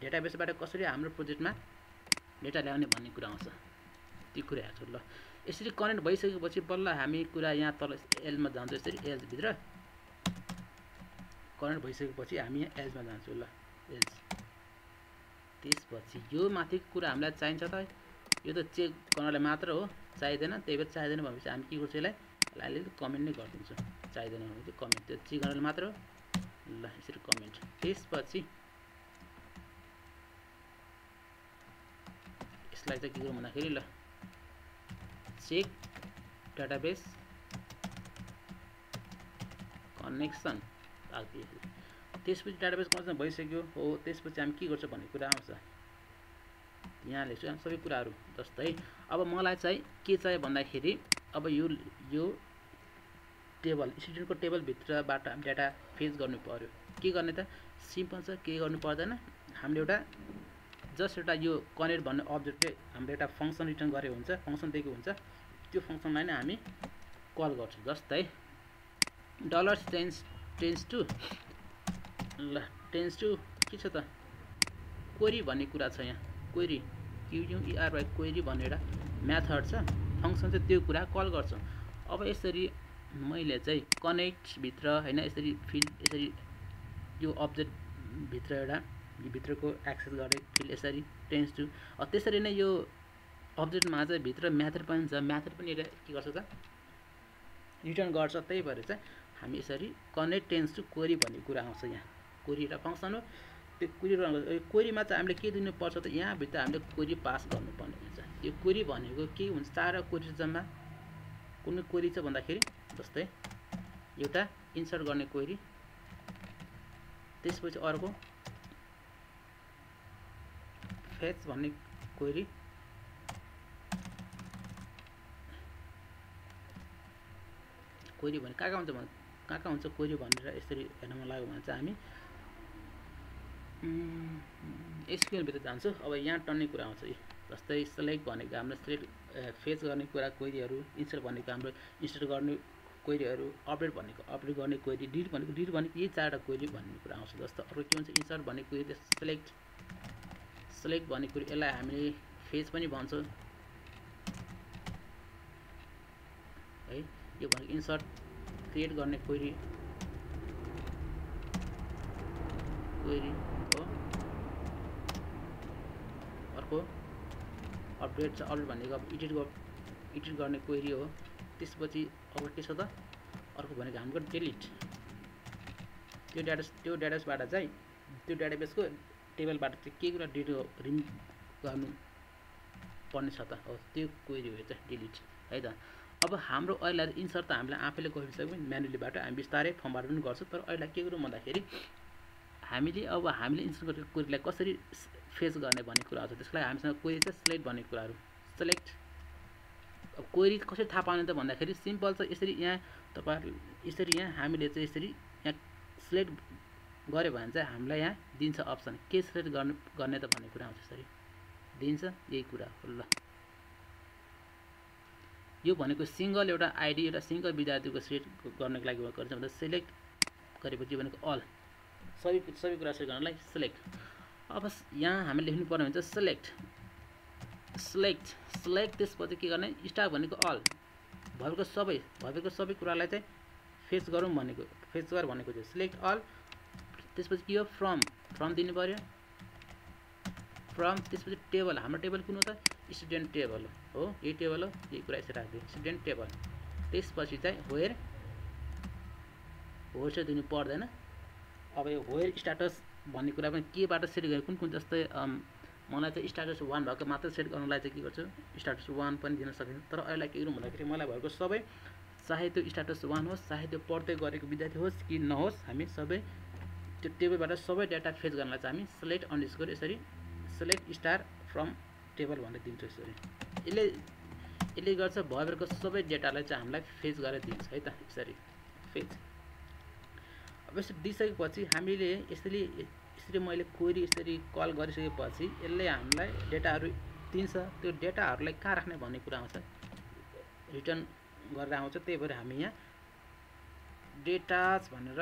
डेटाबेसबाट कसरी हाम्रो प्रोजेक्टमा डेटा ल्याउने भन्ने कुरा आउँछ। त्यो कुरा हेर्छु ल। यसरी कनेक्ट भइसकेपछि बल्ल हामी कुरा यहाँ तल एलमा जान्छौँ यसरी एल्सभित्र कनेक्ट भइसकेपछि हामी यहाँ एल्समा जान्छौँ ल। एल्स त्यसपछि यो माथिको कुरा हामीलाई चाहिन्छ त यो त चेक गर्नलाई मात्र हो चाहिँदैन त्यही भएर चाहिँदैन भनेपछि हामी के गर्छौँ यसलाई? अलिअलि कमेन्ट नै गरिदिन्छौँ। चाहिँदैन भने चाहिँ कमेन्ट त्यो चेक गर्नलाई मात्र हो। ल यसरी कमेन्ट त्यसपछि यसलाई चाहिँ के गरौँ भन्दाखेरि ल चेक डाटाबेस कनेक्सन त्यसपछि डाटाबेस कनेक्सन भइसक्यो। हो त्यसपछि हामी के गर्छ भन्ने कुरा आउँछ। यहाँ लेख्छु हामी सबै कुराहरू जस्तै अब मलाई चाहिँ के चाहियो भन्दाखेरि अब यो यो टेबल स्टुडेन्टको टेबलभित्रबाट डाटा फेच गर्नु पऱ्यो के गर्ने त? सिम्पल छ के गर्नु पर्दैन। हामीले एउटा जस्ट एउटा यो कनेक्ट भन्ने अब्जेक्टले हाम्रो एउटा फङ्सन रिटर्न गरेको हुन्छ फङ्सन दिएको हुन्छ। त्यो फङ्सनलाई नै हामी कल गर्छौँ जस्तै डलर टेन्स टेन्स टु ल टेन्स टु के छ त? क्वेरी भन्ने कुरा छ यहाँ। Query Q U E R Y query एउटा म्याथड छ फङ्सन चाहिँ त्यो कुरा कल गर्छौँ अब यसरी मैले चाहिँ कनेक्टभित्र होइन यसरी फिल्ड यसरी यो अब्जेक्टभित्र एउटा भित्रको एक्सेस गरेँ फिल्ड यसरी टेन्स टु त्यसरी नै यो अब्जेक्टमा चाहिँ भित्र म्याथड पनि छ। म्याथड पनि एउटा के गर्छ त? रिटर्न गर्छ। त्यही भएर चाहिँ हामी यसरी कनेक्ट टेन्स टु क्वेरी भन्ने कुरा आउँछ यहाँ। क्वेरी एउटा फङ्सन हो। त्यो क्वेरी क्वेरीमा चाहिँ हामीले के दिनुपर्छ त? यहाँभित्र हामीले क्वेरी पास गर्नुपर्ने हुन्छ। यो क्वेरी भनेको के हुन्छ? चार क्वेरी जम्मा कुनै क्वेरी छ भन्दाखेरि जस्तै एउटा इन्सर्ट गर्ने क्वेरी त्यसपछि अर्को फेच भन्ने क्वेरी क्वेरी भने कहाँ कहाँ हुन्छ भने कहाँ कहाँ हुन्छ क्वेरी भनेर यसरी हेर्न मन लाग्यो भने चाहिँ हामी एसक्युएलभित्र जान्छु। अब यहाँ टन्ने कुरा आउँछ। जस्तै सेलेक्ट भनेको हाम्रो सेलेक्ट फेच गर्ने कुरा क्वेरीहरू इन्सर्ट भनेको हाम्रो इन्सर्ट गर्ने क्वेरीहरू अपडेट भनेको अपडेट गर्ने क्वेरी डिट भनेको डिट भनेको यही चारवटा क्वेरी भन्ने कुरा आउँछ। जस्तो अर्को के हुन्छ? इन्सर्ट भन्ने क्वेरी सेलेक्ट सेलेक्ट भन्ने कुरो यसलाई हामीले फेज पनि भन्छौँ। है यो भनेको इन्सर्ट क्रिएट गर्ने क्वेरी क्वेरी अर्को अपडेट छ अपडेट भनेको अब एडिट एडिट गर्ने क्वेरी हो। त्यसपछि अब के छ त? अर्को भनेको हाम्रो डिलिट त्यो डाटा त्यो डाटाबेसबाट चाहिँ त्यो डाटाबेसको टेबलबाट चाहिँ के कुरा डेटा रिमुभ गर्नु पर्ने छ त? हो त्यो क्वेरी हो चाहिँ डिलिट है त? अब हाम्रो अहिले इन्सर्ट त हामीले आफैले गरिसक्यौँ म्यानुअलीबाट हामी बिस्तारै फर्मबाट पनि गर्छौँ तर अहिले के गरौँ भन्दाखेरि हामीले अब हामीले इन्सर्ट गरेको क्वेरीलाई कसरी फेस गर्ने भन्ने कुरा आउँछ त्यसको लागि हामीसँग क्वेरी चाहिँ सेलेक्ट भन्ने कुराहरू। सेलेक्ट अब क्वेरी कसरी थाहा पाउने त भन्दाखेरि सिम्पल छ यसरी यहाँ तपाईँहरू यसरी यहाँ हामीले चाहिँ यसरी यहाँ सेलेक्ट गऱ्यो भने चाहिँ हामीलाई यहाँ दिन्छ अप्सन के सेलेक्ट गर्नु गर्ने त भन्ने कुरा आउँछ यसरी। दिन्छ यही कुरा हो ल। यो भनेको सिङ्गल एउटा आइडी एउटा सिङ्गल विद्यार्थीको सेलेक्ट गर्नको लागि गर्छ भन्दा सेलेक्ट गरेपछि भनेको अल सबै सबै कुरा सेलेक्ट गर्नलाई सेलेक्ट अब यहाँ हामीले लेख्नु पर्ने हुन्छ सेलेक्ट सेलेक्ट सेलेक्ट त्यसपछि के गर्ने? स्टार भनेको अल भएको सबै भएको सबै कुरालाई चाहिँ फेच गरौँ भनेको फेच गर भनेको थियो। सिलेक्ट अल त्यसपछि के हो फ्रम फ्रम दिनु पऱ्यो फ्रम त्यसपछि टेबल हाम्रो टेबल कुन हो त? स्टुडेन्ट टेबल हो। यही टेबल हो यही कुरा यसरी राखिदियो। स्टुडेन्ट टेबल त्यसपछि चाहिँ वेयर चाहिँ दिनु पर्दैन। अब यो वेयर स्ट्याटस भन्ने कुरा पनि केबाट सेट गरेँ? कुन कुन जस्तै मलाई चाहिँ स्ट्याटस वान भएको मात्र सेट गर्नुलाई चाहिँ के गर्छु? स्ट्याटस वान पनि दिन सकिन्छ तर अहिले के गरौँ भन्दाखेरि मलाई भएको सबै चाहे त्यो स्ट्याटस वान होस् चाहे त्यो पढ्दै गरेको विद्यार्थी होस् कि नहोस् हामी सबै त्यो टेबलबाट सबै डाटा फेच गर्नलाई चाहिँ हामी सेलेक्ट अन्डरस्कोर यसरी सेलेक्ट स्टार फ्रम टेबल भनेर दिन्छौँ यसरी। यसले यसले गर्छ भयभरको सबै डेटालाई चाहिँ हामीलाई फेच गरेर दिन्छ है त यसरी। फेच यसरी दिइसकेपछि हामीले यसरी यसरी मैले क्वेरी यसरी कल गरिसकेपछि यसले हामीलाई डेटाहरू दिन्छ। त्यो डेटाहरूलाई कहाँ राख्ने भन्ने कुरा आउँछ रिटर्न गरेर आउँछ। त्यही भएर हामी यहाँ डेटाज भनेर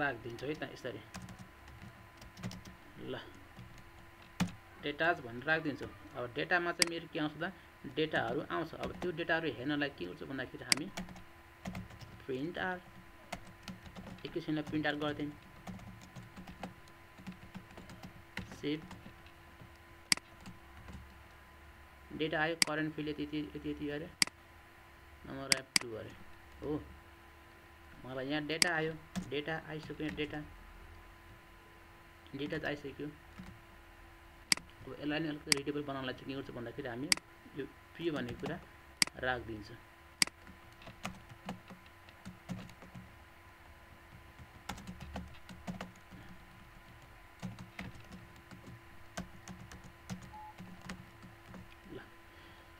राखिदिन्छौँ है त यसरी। ल डेटाज भनेर राखिदिन्छौँ। अब डेटामा चाहिँ मेरो के आउँछ त डेटाहरू आउँछ। अब त्यो डेटाहरू हेर्नलाई के गर्छ भन्दाखेरि हामी प्रिन्ट आर एकैछिनमा प्रिन्ट आउट गरिदिउँ सेभ डेटा आयो करेन्ट फिल यति यति यति अरे नम्बर एप टू अरे हो। मलाई यहाँ डेटा आयो। डेटा आइसक्यो डेटा डेटा त आइसक्यो। अब यसलाई नै अलिकति रिटेबल बनाउनलाई चाहिँ के गर्छ भन्दाखेरि हामी यो पी भन्ने कुरा राखिदिन्छ।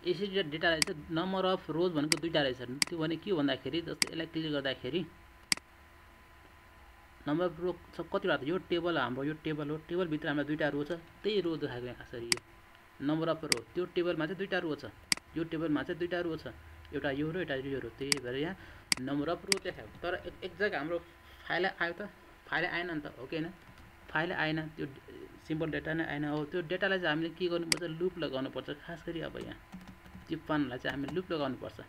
यसरी डेटा रहेछ नम्बर अफ रोज भनेको दुइटा रहेछ त्यो भने के भन्दाखेरि जस्तै यसलाई क्लिक गर्दाखेरि नम्बर अफ रो छ? कतिवटा यो टेबल हाम्रो यो टेबल हो। टेबलभित्र हाम्रो दुइटा रो छ। त्यही रो देखाएको यहाँ खासरी यो। नम्बर अफ रो त्यो टेबलमा चाहिँ दुइटा रो छ। यो टेबलमा चाहिँ दुइटा रो छ। एउटा यो रो एउटा यो रो त्यही भएर यहाँ नम्बर अफ रो देखायो। तर एक जग्गा हाम्रो फाइल आयो त? फाइल आएन नि त। हो कि होइन? फाइल आएन। त्यो सिम्पल डेटा नै आएन। हो त्यो डेटालाई चाहिँ हामीले के गर्नुपर्छ? लुप लगाउनुपर्छ खास गरी अब यहाँ। त्यो पानलाई चाहिँ हामीले लुप लगाउनुपर्छ।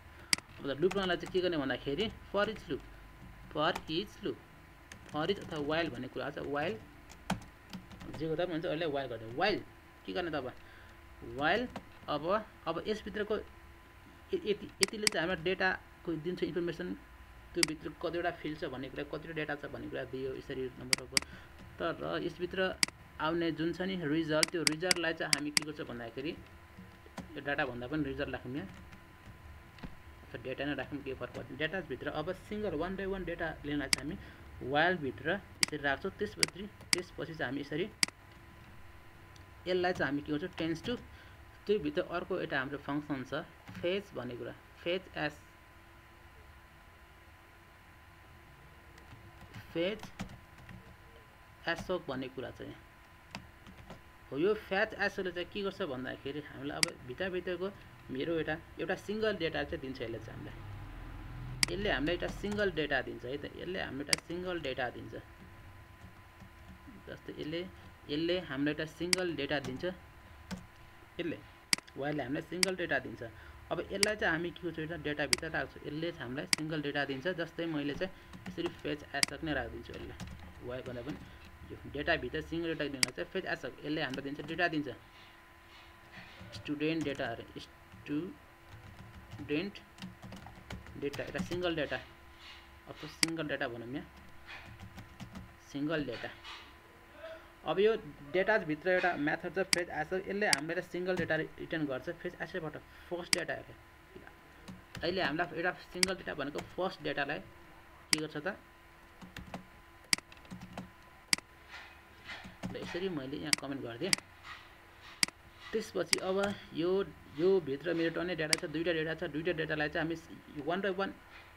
अब लुप चाहिँ के गर्ने भन्दाखेरि for each loop for each loop for each अथवा वाइल्ड भन्ने कुरा छ। वाइल्ड जे गर्दा पनि हुन्छ अहिले वाइल्ड गर्दा वाइल्ड के गर्ने त अब? वाइल्ड अब अब यसभित्रको यति यतिले चाहिँ हाम्रो डेटाको दिन्छ इन्फर्मेसन त्योभित्र कतिवटा फिल्ड छ भन्ने कुरा कतिवटा डेटा छ भन्ने कुरा दियो यसरी नम्बरको तर यसभित्र आउने जुन छ नि रिजल्ट त्यो रिजल्टलाई चाहिँ हामी के गर्छ भन्दाखेरि यो डाटा भन्दा पनि रिजल्ट राखौँ यहाँ डेटा नै राखौँ के फरक पर्दैन। डेटाभित्र अब single one by one data लिनलाई चाहिँ हामी वाइल्डभित्र यसरी राख्छौँ। त्यसपछि त्यसपछि चाहिँ हामी यसरी यसलाई चाहिँ हामी के गर्छौँ? टेन्स टु त्योभित्र अर्को एउटा हाम्रो फङ्सन छ फेज भन्ने कुरा। फेज एस फेज एसोक भन्ने कुरा चाहिँ। हो यो फ्याच एसोले चाहिँ के गर्छ भन्दाखेरि हामीलाई अब भित्रभित्रको मेरो एउटा एउटा सिङ्गल डेटा चाहिँ दिन्छ यसले चाहिँ हामीलाई। यसले हामीलाई एउटा सिङ्गल डेटा दिन्छ है त? यसले हामीलाई एउटा सिङ्गल डेटा दिन्छ। जस्तै यसले यसले हामीलाई एउटा सिङ्गल डेटा दिन्छ। यसले वाइले हामीलाई सिङ्गल डेटा दिन्छ। अब यसलाई चाहिँ हामी के गर्छौँ एउटा डेटाभित्र राख्छौँ। यसले चाहिँ हामीलाई सिङ्गल डेटा दिन्छ जस्तै मैले चाहिँ यसरी फेच एसक नै राखिदिन्छु यसलाई। वाइ भन्दा पनि यो डेटाभित्र सिङ्गल डेटा दिनलाई चाहिँ फेच एसक यसले हामीलाई दिन्छ डेटा दिन्छ। स्टुडेन्ट डेटा अरे। स्टुडेन्ट डेटा एउटा सिङ्गल डेटा अब सिङ्गल डेटा भनौँ यहाँ सिङ्गल डेटा अब यो डेटाभित्र एउटा मेथड छ फेज एसर यसले हामीलाई एउटा सिङ्गल डेटा रिटर्न गर्छ फेज एसरबाट फर्स्ट डेटा हेरे अहिले हामीलाई एउटा सिङ्गल डेटा भनेको फर्स्ट डेटालाई के गर्छ त? यसरी मैले यहाँ कमेन्ट गरिदिएँ। त्यसपछि अब यो यो भित्र मेरो टन्नै डेटा छ दुईवटा डेटा छ दुईवटा डेटालाई चाहिँ हामी वान बाई वान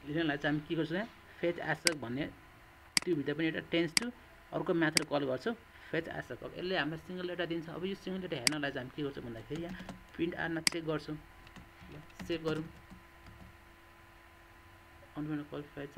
लिनलाई चाहिँ हामी के गर्छौँ यहाँ? फेज एसक भन्ने त्योभित्र पनि एउटा टेन्स टु अर्को मेथड कल गर्छौँ। फेच अब यसले हामीलाई सिङ्गल डेटा दिन्छ। अब यो सिङ्गल डेटा हेर्नलाई चाहिँ हामी के गर्छौँ भन्दाखेरि यहाँ प्रिन्ट आरमा चेक गर्छौँ। सेभ गरौँ। अनुमान कल फेच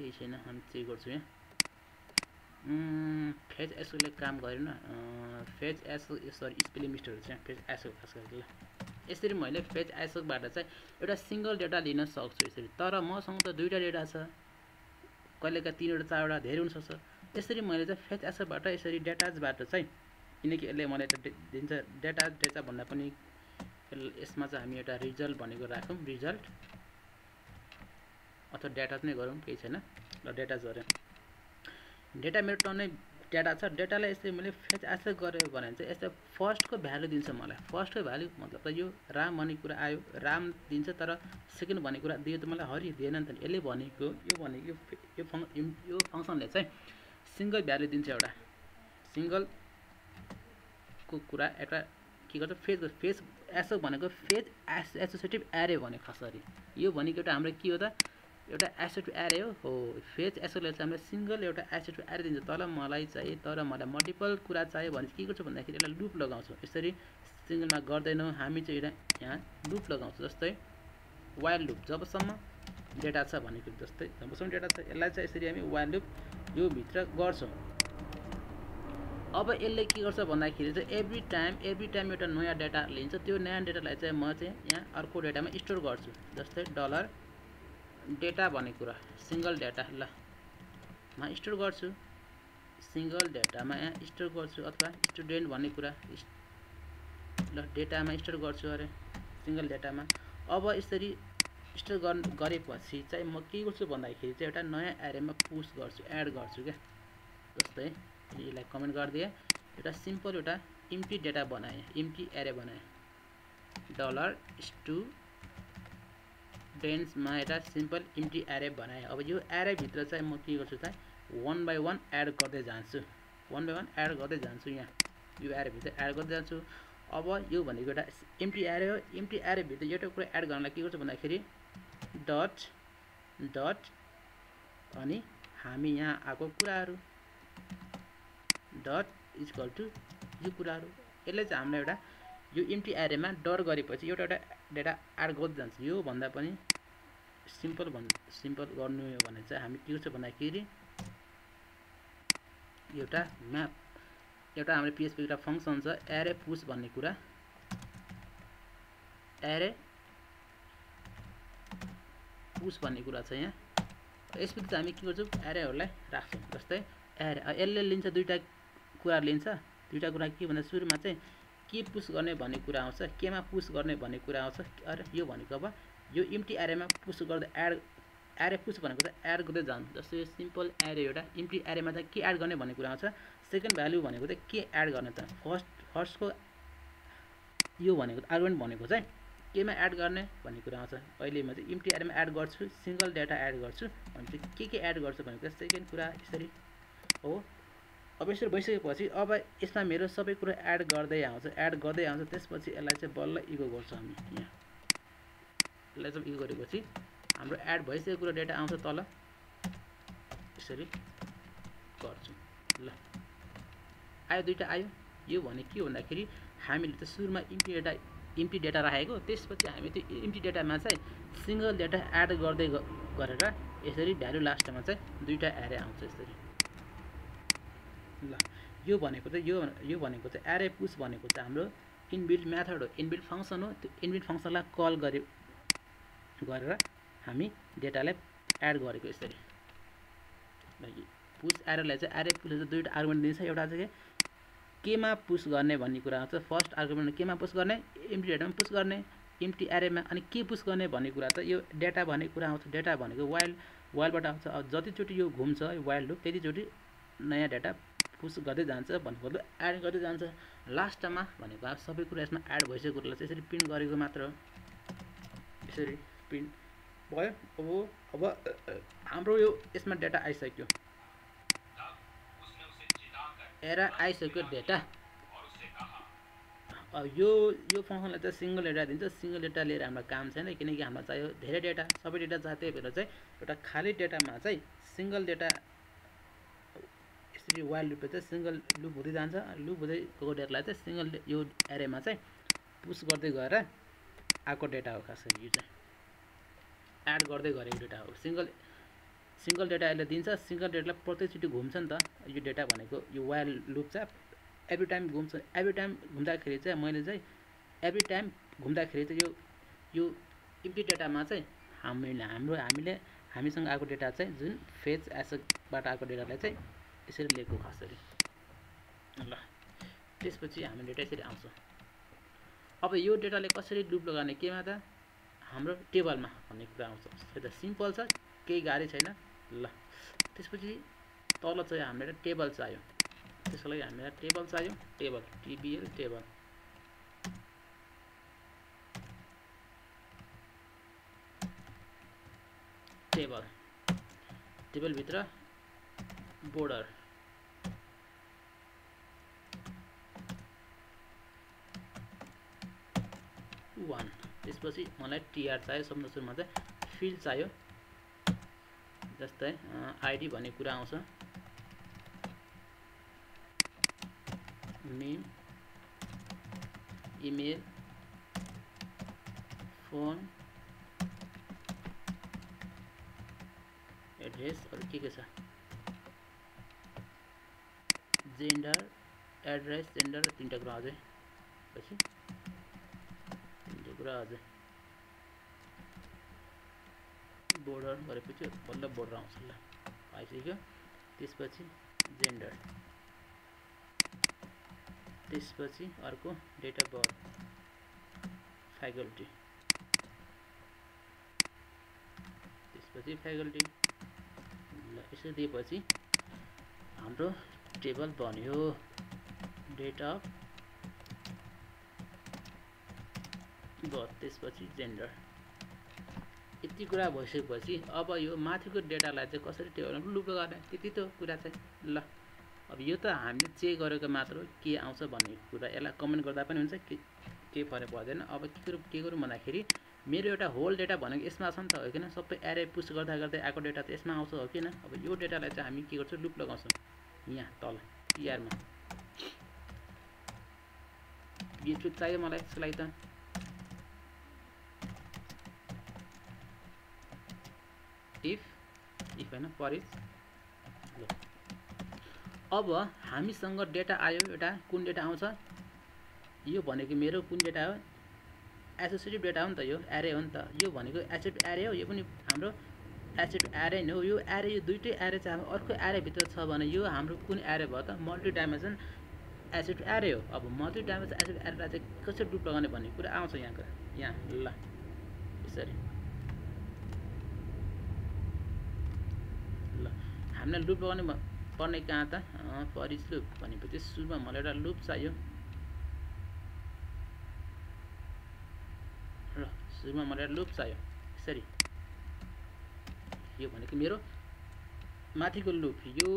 केही छैन हामी चेक गर्छु यहाँ फेज एसोले काम गरेन। फेज एसो सरी स्पेलिङ मिस्टेकहरू चाहिँ फेज एसो खास गरेर यसरी मैले फेज एसोबाट चाहिँ एउटा सिङ्गल डेटा लिन सक्छु यसरी। तर मसँग त दुईवटा डेटा छ। कहिलेका तिनवटा चारवटा धेरै हुनसक्छ यसरी मैले चाहिँ फेज एसोबाट यसरी डेटाजबाट चाहिँ किनकि यसले मलाई एउटा दिन्छ डेटा डेटा भन्दा पनि यसमा चाहिँ हामी एउटा रिजल्ट भनेको राखौँ रिजल्ट। अथवा डेटा नै गरौँ केही छैन। र डेटा गऱ्यौँ डेटा मेरो टन्नै डेटा छ। डेटालाई यसरी मैले फेच एसेस गऱ्यो भने चाहिँ यसले फर्स्टको भ्यालु दिन्छ मलाई। फर्स्टको भ्यालु मतलब त यो राम भन्ने कुरा आयो। राम दिन्छ तर सेकेन्ड भन्ने कुरा दियो त मलाई हरि दिएन नि त। यसले भनेको यो भनेको यो फङ यो फङ्सनले चाहिँ सिङ्गल भ्यालु दिन्छ एउटा। सिङ्गलको कुरा एउटा के गर्छ? फेज फेज एसो भनेको फेज एस एसोसिएटिभ एरे भने खसरी। यो भनेको एउटा हाम्रो के हो त? एउटा एसेट एरे हो फेज एसोले चाहिँ हामीलाई सिङ्गल एउटा एसेट एरे दिन्छ तर मलाई चाहिँ तर मलाई मल्टिपल कुरा चाहियो भने के गर्छु भन्दाखेरि यसलाई लुप लगाउँछु। यसरी सिङ्गलमा गर्दैनौँ। हामी चाहिँ एउटा यहाँ लुप लगाउँछौँ। जस्तै वाइल्ड लुप जबसम्म डेटा छ भनेको जस्तै जबसम्म डेटा छ यसलाई चाहिँ यसरी हामी वाइल्ड लुप यो भित्र गर्छौँ। अब यसले के गर्छ भन्दाखेरि चाहिँ एभ्री टाइम एभ्री टाइम एउटा नयाँ डेटा लिन्छ त्यो नयाँ डेटालाई चाहिँ म चाहिँ यहाँ अर्को डेटामा स्टोर गर्छु। जस्तै डलर डेटा भन्ने कुरा। सिङ्गल डेटा ल। मा स्टोर गर्छु। सिङ्गल डेटामा यहाँ स्टोर गर्छु अथवा स्टुडेन्ट भन्ने कुरा। ल डेटामा स्टोर गर्छु अरे। सिङ्गल डेटामा। अब यसरी स्टोर गर् गरेपछि चाहिँ म के गर्छु भन्दाखेरि चाहिँ एउटा नयाँ एरेमा पुस गर्छु एड गर्छु क्या। जस्तै यसलाई कमेन्ट गरिदिएँ। एउटा सिम्पल एउटा इम्टी डेटा बनाएँ। इम्टी एरे बनाएँ। डलर स्टु बेन्चमा एउटा सिम्पल इम्टी एरे बनाएँ। अब यो एरेभित्र चाहिँ म के गर्छु त वान बाई वान एड गर्दै जान्छु। वान बाई वान एड गर्दै जान्छु यहाँ। यो एरेभित्र एड गर्दै जान्छु। अब यो भनेको एउटा इम्टी एरे हो। इम्टी एरेभित्र एउटा कुरा एड गर्नलाई के गर्छु भन्दाखेरि डट डट अनि हामी यहाँ आएको कुराहरू डट इजकल टु यो कुराहरू। यसले चाहिँ हामीलाई एउटा यो इम्टी एरेमा डर गरेपछि एउटा एउटा डेटा एड गर्दै जान्छ। यो भन्दा पनि सिम्पल भन् सिम्पल गर्नु हो भने चाहिँ हामी के गर्छ भन्दाखेरि एउटा म्याप एउटा हाम्रो पिएचपी एउटा फङ्सन छ एरे पुस भन्ने कुरा। एरे पुस भन्ने कुरा छ यहाँ। यसपछि चाहिँ हामी के गर्छौँ? एरेहरूलाई राख्छौँ। जस्तै एरे यसले लिन्छ दुइटा कुरा लिन्छ। दुइटा कुरा के भन्दा सुरुमा चाहिँ के पुस गर्ने भन्ने कुरा आउँछ केमा पुस गर्ने भन्ने कुरा आउँछ अरे यो भनेको अब यो इम्टी एरेमा पुस गर्दा एड एरे पुस भनेको चाहिँ एड गर्दै जानु जस्तो यो सिम्पल एरे एउटा इम्टी एरेमा चाहिँ के एड गर्ने भन्ने कुरा आउँछ। सेकेन्ड भ्याल्यु भनेको चाहिँ के एड गर्ने त? फर्स्ट फर्स्टको यो भनेको आर्गुमेन्ट भनेको चाहिँ केमा एड गर्ने भन्ने कुरा आउँछ। अहिले म चाहिँ इम्टी एरेमा एड गर्छु सिङ्गल डेटा एड गर्छु। भने चाहिँ के के एड गर्छु भनेको सेकेन्ड कुरा यसरी हो। अब यसरी भइसकेपछि अब यसमा मेरो सबै कुरा एड गर्दै आउँछ एड गर्दै आउँछ। त्यसपछि यसलाई चाहिँ बल्ल इगो गर्छौँ हामी यहाँ। यसलाई चाहिँ इगो गरेपछि हाम्रो एड भइसकेको कुरा डेटा आउँछ तल। यसरी गर्छौँ। ल। आयो दुइटा आयो। यो भने के भन्दाखेरि हामीले त सुरुमा इम्टी डेटा इम्टी डेटा राखेको। त्यसपछि हामी त्यो इम्टी डेटामा चाहिँ सिङ्गल डेटा एड गर्दै गरेर यसरी भ्यालु लास्टमा चाहिँ दुइटा एरे आउँछ यसरी। ल। यो भनेको चाहिँ यो यो भनेको चाहिँ एरे पुस भनेको चाहिँ हाम्रो इनबिल्ड मेथड हो। इनबिल्ड फङ्सन हो। त्यो इनबिल्ड फङ्सनलाई कल गरे गरेर हामी डेटालाई एड गरेको यसरी। पुस एरेलाई चाहिँ एरे पुसले चाहिँ दुईवटा आर्गुमेन्ट दिन्छ। एउटा चाहिँ केमा पुस गर्ने भन्ने कुरा आउँछ फर्स्ट आर्गुमेन्ट केमा पुस गर्ने? इम्टी डेटामा पुस गर्ने। इम्टी एरेमा अनि के पुस गर्ने भन्ने कुरा त यो डेटा भन्ने कुरा आउँछ। डेटा भनेको वाइल्ड वाइल्डबाट आउँछ। अब जतिचोटि यो घुम्छ वाइल्ड लुप त्यतिचोटि नयाँ डेटा पुस गर्दै जान्छ भन्नुको एड गर्दै जान्छ। लास्टमा भनेको अब सबै कुरा यसमा एड भइसकेको कुरालाई चाहिँ यसरी प्रिन्ट गरेको मात्र हो। यसरी। प्रिन्ट भयो। अब अब हाम्रो यो यसमा डेटा आइसक्यो। एरा आइसक्यो डेटा यो यो फङ्सनलाई चाहिँ सिङ्गल डेटा दिन्छ। सिङ्गल डेटा लिएर हाम्रो काम छैन किनकि हामीलाई चाहियो धेरै डेटा सबै डेटा छ त्यही भएर चाहिँ एउटा खाली डेटामा चाहिँ सिङ्गल डेटा यसरी वाइल्ड लुपले चाहिँ सिङ्गल लुप हुँदै जान्छ। लुप हुँदै गएको डेटालाई चाहिँ सिङ्गल यो एरेमा चाहिँ पुस गर्दै गएर आएको डेटा हो खास गरी यो चाहिँ। एड गर्दै गरेको डेटा हो। सिङ्गल सिङ्गल डेटा यसले दिन्छ सिङ्गल डेटालाई प्रत्येकचोटि घुम्छ नि त। यो डेटा भनेको यो वायर लुप चाहिँ एभ्री टाइम घुम्छ एभ्री टाइम घुम्दाखेरि चाहिँ मैले चाहिँ एभ्री टाइम घुम्दाखेरि चाहिँ यो यो इम्प्टी डेटामा चाहिँ हामीले हाम्रो हामीले हामीसँग आएको डेटा चाहिँ जुन फेज एसबाट आएको डेटालाई चाहिँ यसरी लिएको खसरी ल त्यसपछि हाम्रो डेटा यसरी आउँछ। अब यो डेटाले कसरी लुप लगाउने केमा त हाम्रो टेबलमा भन्ने कुरा आउँछ। त्यो त सिम्पल छ केही गाह्रै छैन। ल त्यसपछि तल चाहिँ हामीलाई टेबल चाहियो। त्यसको लागि हामीलाई टेबल चाहियो। Table TBL table. टेबल टेबलभित्र बोर्डर। वान। त्यसपछि मलाई टिआर चाहियो सबभन्दा सुरुमा चाहिँ फिल्ड चाहियो। जस्तै आइडी भन्ने कुरा आउँछ। नेम इमेल फोन एड्रेस अरू के के छ? जेन्डर एड्रेस जेन्डर तिनवटा कुरा अझै। पछि कुरा अझै बोर्डर गरेपछि बल्ल बोर्डर आउँछ ल। आइसक्यो त्यसपछि जेन्डर त्यसपछि अर्को डेट अफ बर्थ फ्याकल्टी त्यसपछि फ्याकल्टी ल यसो दिएपछि हाम्रो टेबल बन्यो। डेट अफ बर्थ त्यसपछि जेन्डर यति कुरा भइसकेपछि अब यो माथिको डेटालाई चाहिँ कसरी टेबलमा लुप गर्ने? त्यति त कुरा चाहिँ ल। अब यो त हामीले चेक गरेको मात्र हो के आउँछ भन्ने कुरा। यसलाई कमेन्ट गर्दा पनि हुन्छ के केही फरक पर्दैन। अब के गरौँ के गरौँ भन्दाखेरि मेरो एउटा होल डेटा भनेको यसमा छ नि त हो किन सबै एरे पुस गर्दा गर्दै आएको डेटा त यसमा आउँछ हो किन अब यो डेटालाई चाहिँ हामी के गर्छौँ? लुप लगाउँछौँ। यहाँ तल टिआरमा बिएचपी चाहियो मलाई यसको लागि त। इफ इफ होइन परिज अब हामीसँग डेटा आयो एउटा कुन डेटा आउँछ? यो भनेको मेरो कुन डेटा हो? एसोसिएटिभ डेटा हो नि त यो एरे हो नि त। यो भनेको एचएफ एरे हो यो पनि हाम्रो एचएफ एरे नै हो। यो एरे यो दुइटै एरे चाहिँ अर्को एरेभित्र छ भने यो हाम्रो कुन एरे भयो त? मल्टी डाइमेन्सन एचएफ एरे हो। अब मल्टी डाइमेन्सन एचएफ एरेलाई चाहिँ कसरी डुप लगाउने भन्ने कुरा आउँछ यहाँको यहाँ ल यसरी ल हामीलाई लुप लगाउने पर्ने कहाँ त? Foreach loop. भनेपछि सुरुमा मलाई एउटा लुप चाहियो। र सुरुमा मलाई एउटा लुप चाहियो। यसरी। यो भनेको मेरो माथिको लुप यो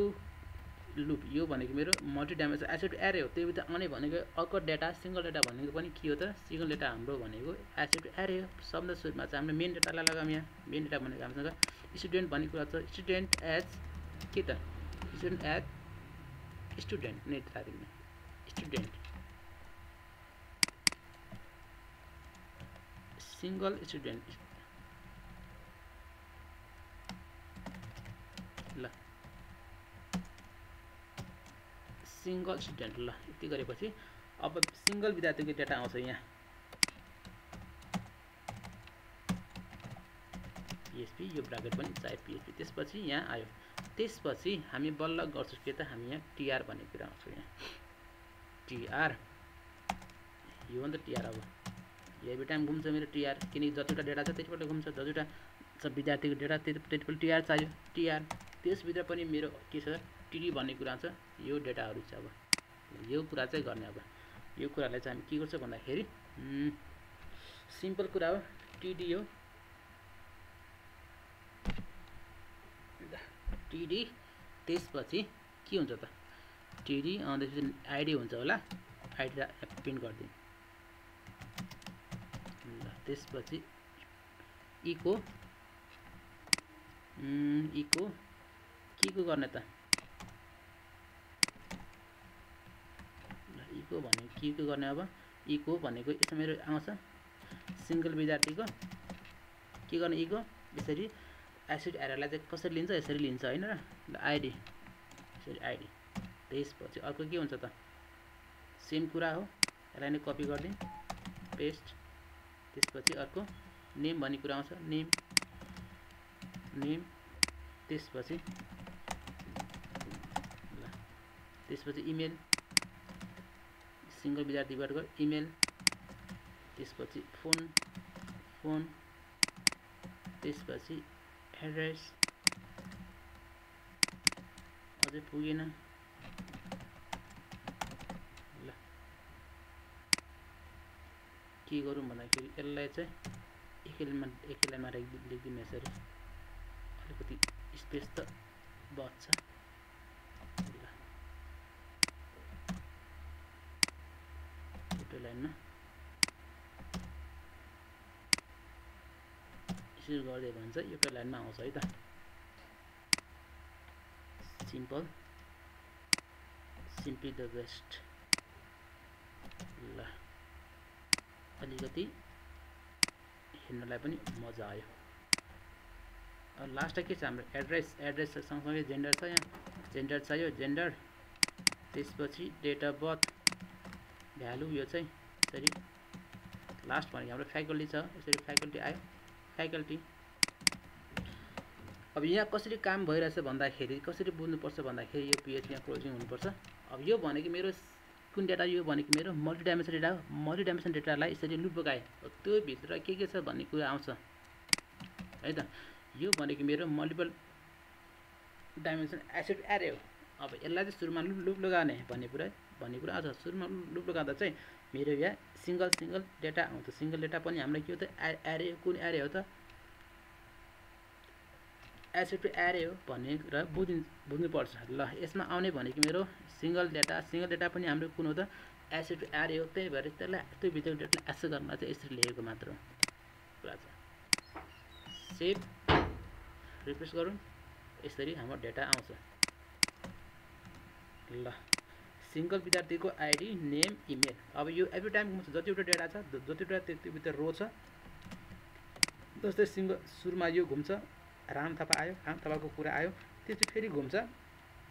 लुप यो भनेको मेरो मल्टी डाइमेन्सन एसिड एरे हो। त्यो भित्र आउने भनेको अर्को डेटा सिङ्गल डेटा भनेको पनि के हो त? सिङ्गल डेटा हाम्रो भनेको एसिड एरे हो। सबभन्दा सुरुमा चाहिँ हामीले मेन डेटालाई लगाऊँ यहाँ। मेन डेटा भनेको हामीसँग स्टुडेन्ट भन्ने कुरा छ। स्टुडेन्ट एज के त स्टुडेन्ट एज स्टुडेन्ट नै राखिदिनु स्टुडेन्ट सिङ्गल स्टुडेन्ट ल. सिङ्गल स्टुडेन्ट ल. यति गरेपछि अब सिङ्गल विद्यार्थीको डेटा आउँछ यहाँ. पिएचपी यो ब्राकेट पनि चाहियो पिएचपी त्यसपछि यहाँ आयो. त्यसपछि हामी बल्ल गर्छौँ के त हामी यहाँ टिआर भन्ने कुरा आउँछौँ यहाँ। टिआर यो हो नि त टिआर अब। एभ्री टाइम घुम्छ मेरो टिआर किनकि जतिवटा डेटा छ त्यतिपल्ट घुम्छ। जतिवटा छ विद्यार्थीको डेटा त्यति त्यतिपल्ट टिआर चाहियो। टिआर त्यसभित्र पनि मेरो के छ टिडी भन्ने कुरा छ यो डेटाहरू छ अब। यो कुरा चाहिँ गर्ने अब। यो कुरालाई चाहिँ हामी के गर्छौँ भन्दाखेरि सिम्पल कुरा हो। टिडी हो। टिडी त्यसपछि के हुन्छ त? टिडी त्यसपछि आइडी हुन्छ होला। आइडी प्रिन्ट गरिदिउँ। ल त्यसपछि इको इको के को गर्ने त? इको भनेको के को गर्ने अब? इको भनेको यसमा मेरो आउँछ। सिङ्गल विद्यार्थीको। के गर्ने इको? यसरी एसिड एररलाई चाहिँ कसरी लिन्छ यसरी लिन्छ होइन र आइडी यसरी आइडी त्यसपछि अर्को के हुन्छ त सेम कुरा हो यसलाई नै कपी गरिदिउँ पेस्ट त्यसपछि अर्को नेम भन्ने कुरा आउँछ नेम नेम त्यसपछि त्यसपछि इमेल सिङ्गल विद्यार्थी वर्ग इमेल त्यसपछि फोन फोन त्यसपछि एड्रेस अझै पुगेन ल के गरौँ भन्दाखेरि यसलाई चाहिँ एक लाइनमा एक लाइनमा लेखिदिउँ यसरी अलिकति स्पेस त बच्छ लाइनमा यसरी गरिदियो भने चाहिँ एउटै लाइनमा आउँछ है त। सिम्पल सिम्पली द बेस्ट ल। अलिकति हेर्नलाई पनि मजा आयो। लास्टमा के छ हाम्रो एड्रेस एड्रेस सँगसँगै जेन्डर छ यहाँ। जेन्डर चाहियो जेन्डर त्यसपछि डेट अफ बर्थ भ्यालु यो चाहिँ। यसरी लास्ट भनेको हाम्रो फ्याकल्टी छ यसरी फ्याकल्टी आयो। फ्याकल्टी अब यहाँ कसरी काम भइरहेछ भन्दाखेरि कसरी बुझ्नुपर्छ भन्दाखेरि यो पिएच यहाँ क्लोजिङ हुनुपर्छ? अब यो भनेको मेरो कुन डेटा यो भनेको मेरो मल्टी डाइमेन्सन डेटा हो मल्टी डाइमेन्सन डेटालाई यसरी लुप त्यो भित्र के के छ भन्ने कुरा आउँछ। है त? यो भनेको मेरो मल्टिपल डाइमेन्सन एसिड एरे हो। अब यसलाई चाहिँ सुरुमा लुप लगाउने भन्ने कुरा। भन्ने कुरा आउँछ सुरुमा लुप लगाउँदा चाहिँ मेरो यहाँ सिङ्गल सिङ्गल डेटा आउँछ सिङ्गल डेटा पनि हामीलाई के हो त? एरे कुन एरे हो त? एसिड एरे हो भन्ने कुरा बुझिन् बुझ्नुपर्छ। ल यसमा आउने भनेको मेरो सिङ्गल डेटा सिङ्गल डेटा पनि हाम्रो कुन हो त? एसिड एरे हो। त्यही भएर त्यसलाई त्यो भित्रको डेटालाई एक्सेस गर्न चाहिँ यसरी लेखेको मात्र हो। कुरा छ। सेभ रिफ्रेस गरौँ। यसरी हाम्रो डेटा आउँछ। ल। सिङ्गल विद्यार्थीको आइडी नेम इमेल। अब यो एभ्री टाइम जतिवटा डेटा छ जतिवटा त्यतिभित्र रो छ जस्तै सिङ्गल सुरुमा यो घुम्छ राम थापा आयो राम थापाको कुरा आयो त्यो चाहिँ फेरि घुम्छ।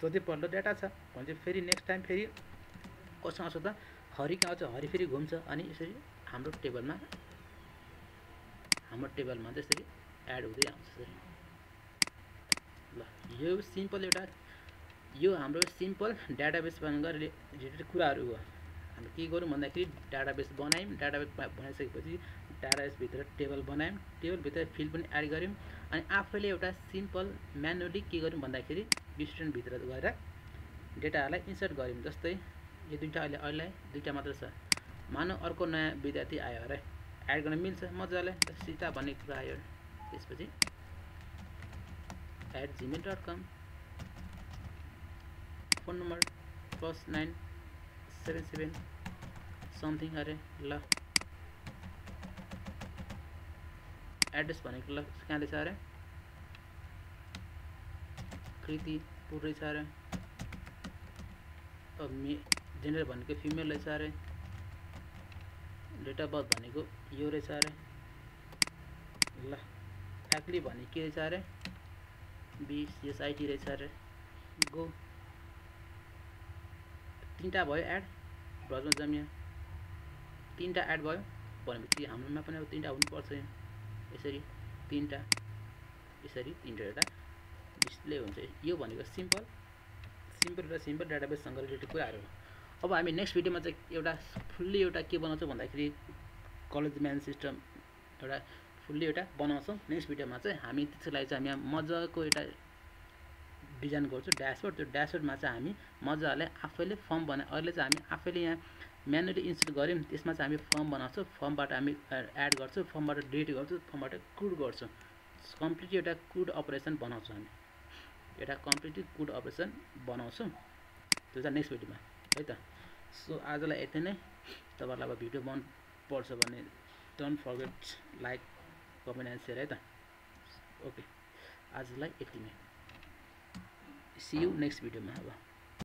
जतिपल्ट डेटा छ भने चाहिँ फेरि नेक्स्ट टाइम फेरि कसँग आउँछ त हरिको आउँछ हरि फेरि घुम्छ। अनि यसरी हाम्रो टेबलमा हाम्रो टेबलमा चाहिँ यसरी एड हुँदै आउँछ ल यो सिम्पल एउटा यो हाम्रो सिम्पल डाटाबेस गरेर रिलेटेड कुराहरू हो। हामी के गरौँ भन्दाखेरि डाटाबेस बनायौँ। डाटाबेस बनाइसकेपछि डाटाबेसभित्र टेबल बनायौँ। टेबलभित्र फिल्ड पनि एड गऱ्यौँ। अनि आफैले एउटा सिम्पल म्यानुअली के गऱ्यौँ भन्दाखेरि डिस्टेन्टभित्र गएर डेटाहरूलाई इन्सर्ट गऱ्यौँ। जस्तै यो दुइटा अहिले अहिले दुइटा मात्र छ। मानव अर्को नयाँ विद्यार्थी आयो अरे। एड गर्न मिल्छ मजाले। सीता भन्ने कुरा आयो। त्यसपछि at Gmail dot com phone number plus nine seven seven something अरे ल। एड्रेस भनेको अरे कृतिपुर रहेछ अरे मे जेन्डर फिमेल रहेछ अरे डेट अफ बर्थ यो अरे ल। फ्याक्ली भने के रहेछ अरे बिसिएसआइटी रहेछ अरे गो तिनवटा भयो एड ब्रजमा जमिया। तिनवटा एड भयो भनेपछि हाम्रोमा पनि अब तिनवटा हुनुपर्छ यसरी तिनवटा यसरी तिनवटा एउटा डिस्प्ले हुन्छ। यो भनेको सिम्पल सिम्पल र सिम्पल डाटाबेससँग रिलेटेड कुराहरू हो। अब हामी नेक्स्ट भिडियोमा चाहिँ एउटा फुल्ली एउटा के बनाउँछौँ भन्दाखेरि कलेज म्यान सिस्टम एउटा फुल्ली एउटा बनाउँछौँ। नेक्स्ट भिडियोमा चाहिँ हामी त्यसको लागि चाहिँ हामी मजाको एउटा डिजाइन गर्छौँ। ड्यासबोर्ड त्यो ड्यासबोर्डमा चाहिँ हामी मजाले आफैले फर्म बनाए अहिले चाहिँ हामी आफैले यहाँ म्यानुअली इन्स्टल गऱ्यौँ त्यसमा चाहिँ हामी फर्म बनाउँछौँ। फर्मबाट हामी एड गर्छौँ फर्मबाट डिलिट गर्छौँ फर्मबाट कुड गर्छौँ। कम्प्लिटली एउटा कुड अपरेसन बनाउँछौँ हामी। एउटा कम्प्लिटली कुड अपरेसन बनाउँछौँ। त्यो चाहिँ नेक्स्ट भिडियोमा है त? सो आजलाई यति नै। तपाईँहरूलाई अब भिडियो मन पर्छ भने don't forget like comment and share है त? ओके आजलाई यति नै। सी यु नेक्स्ट भिडियोमा अब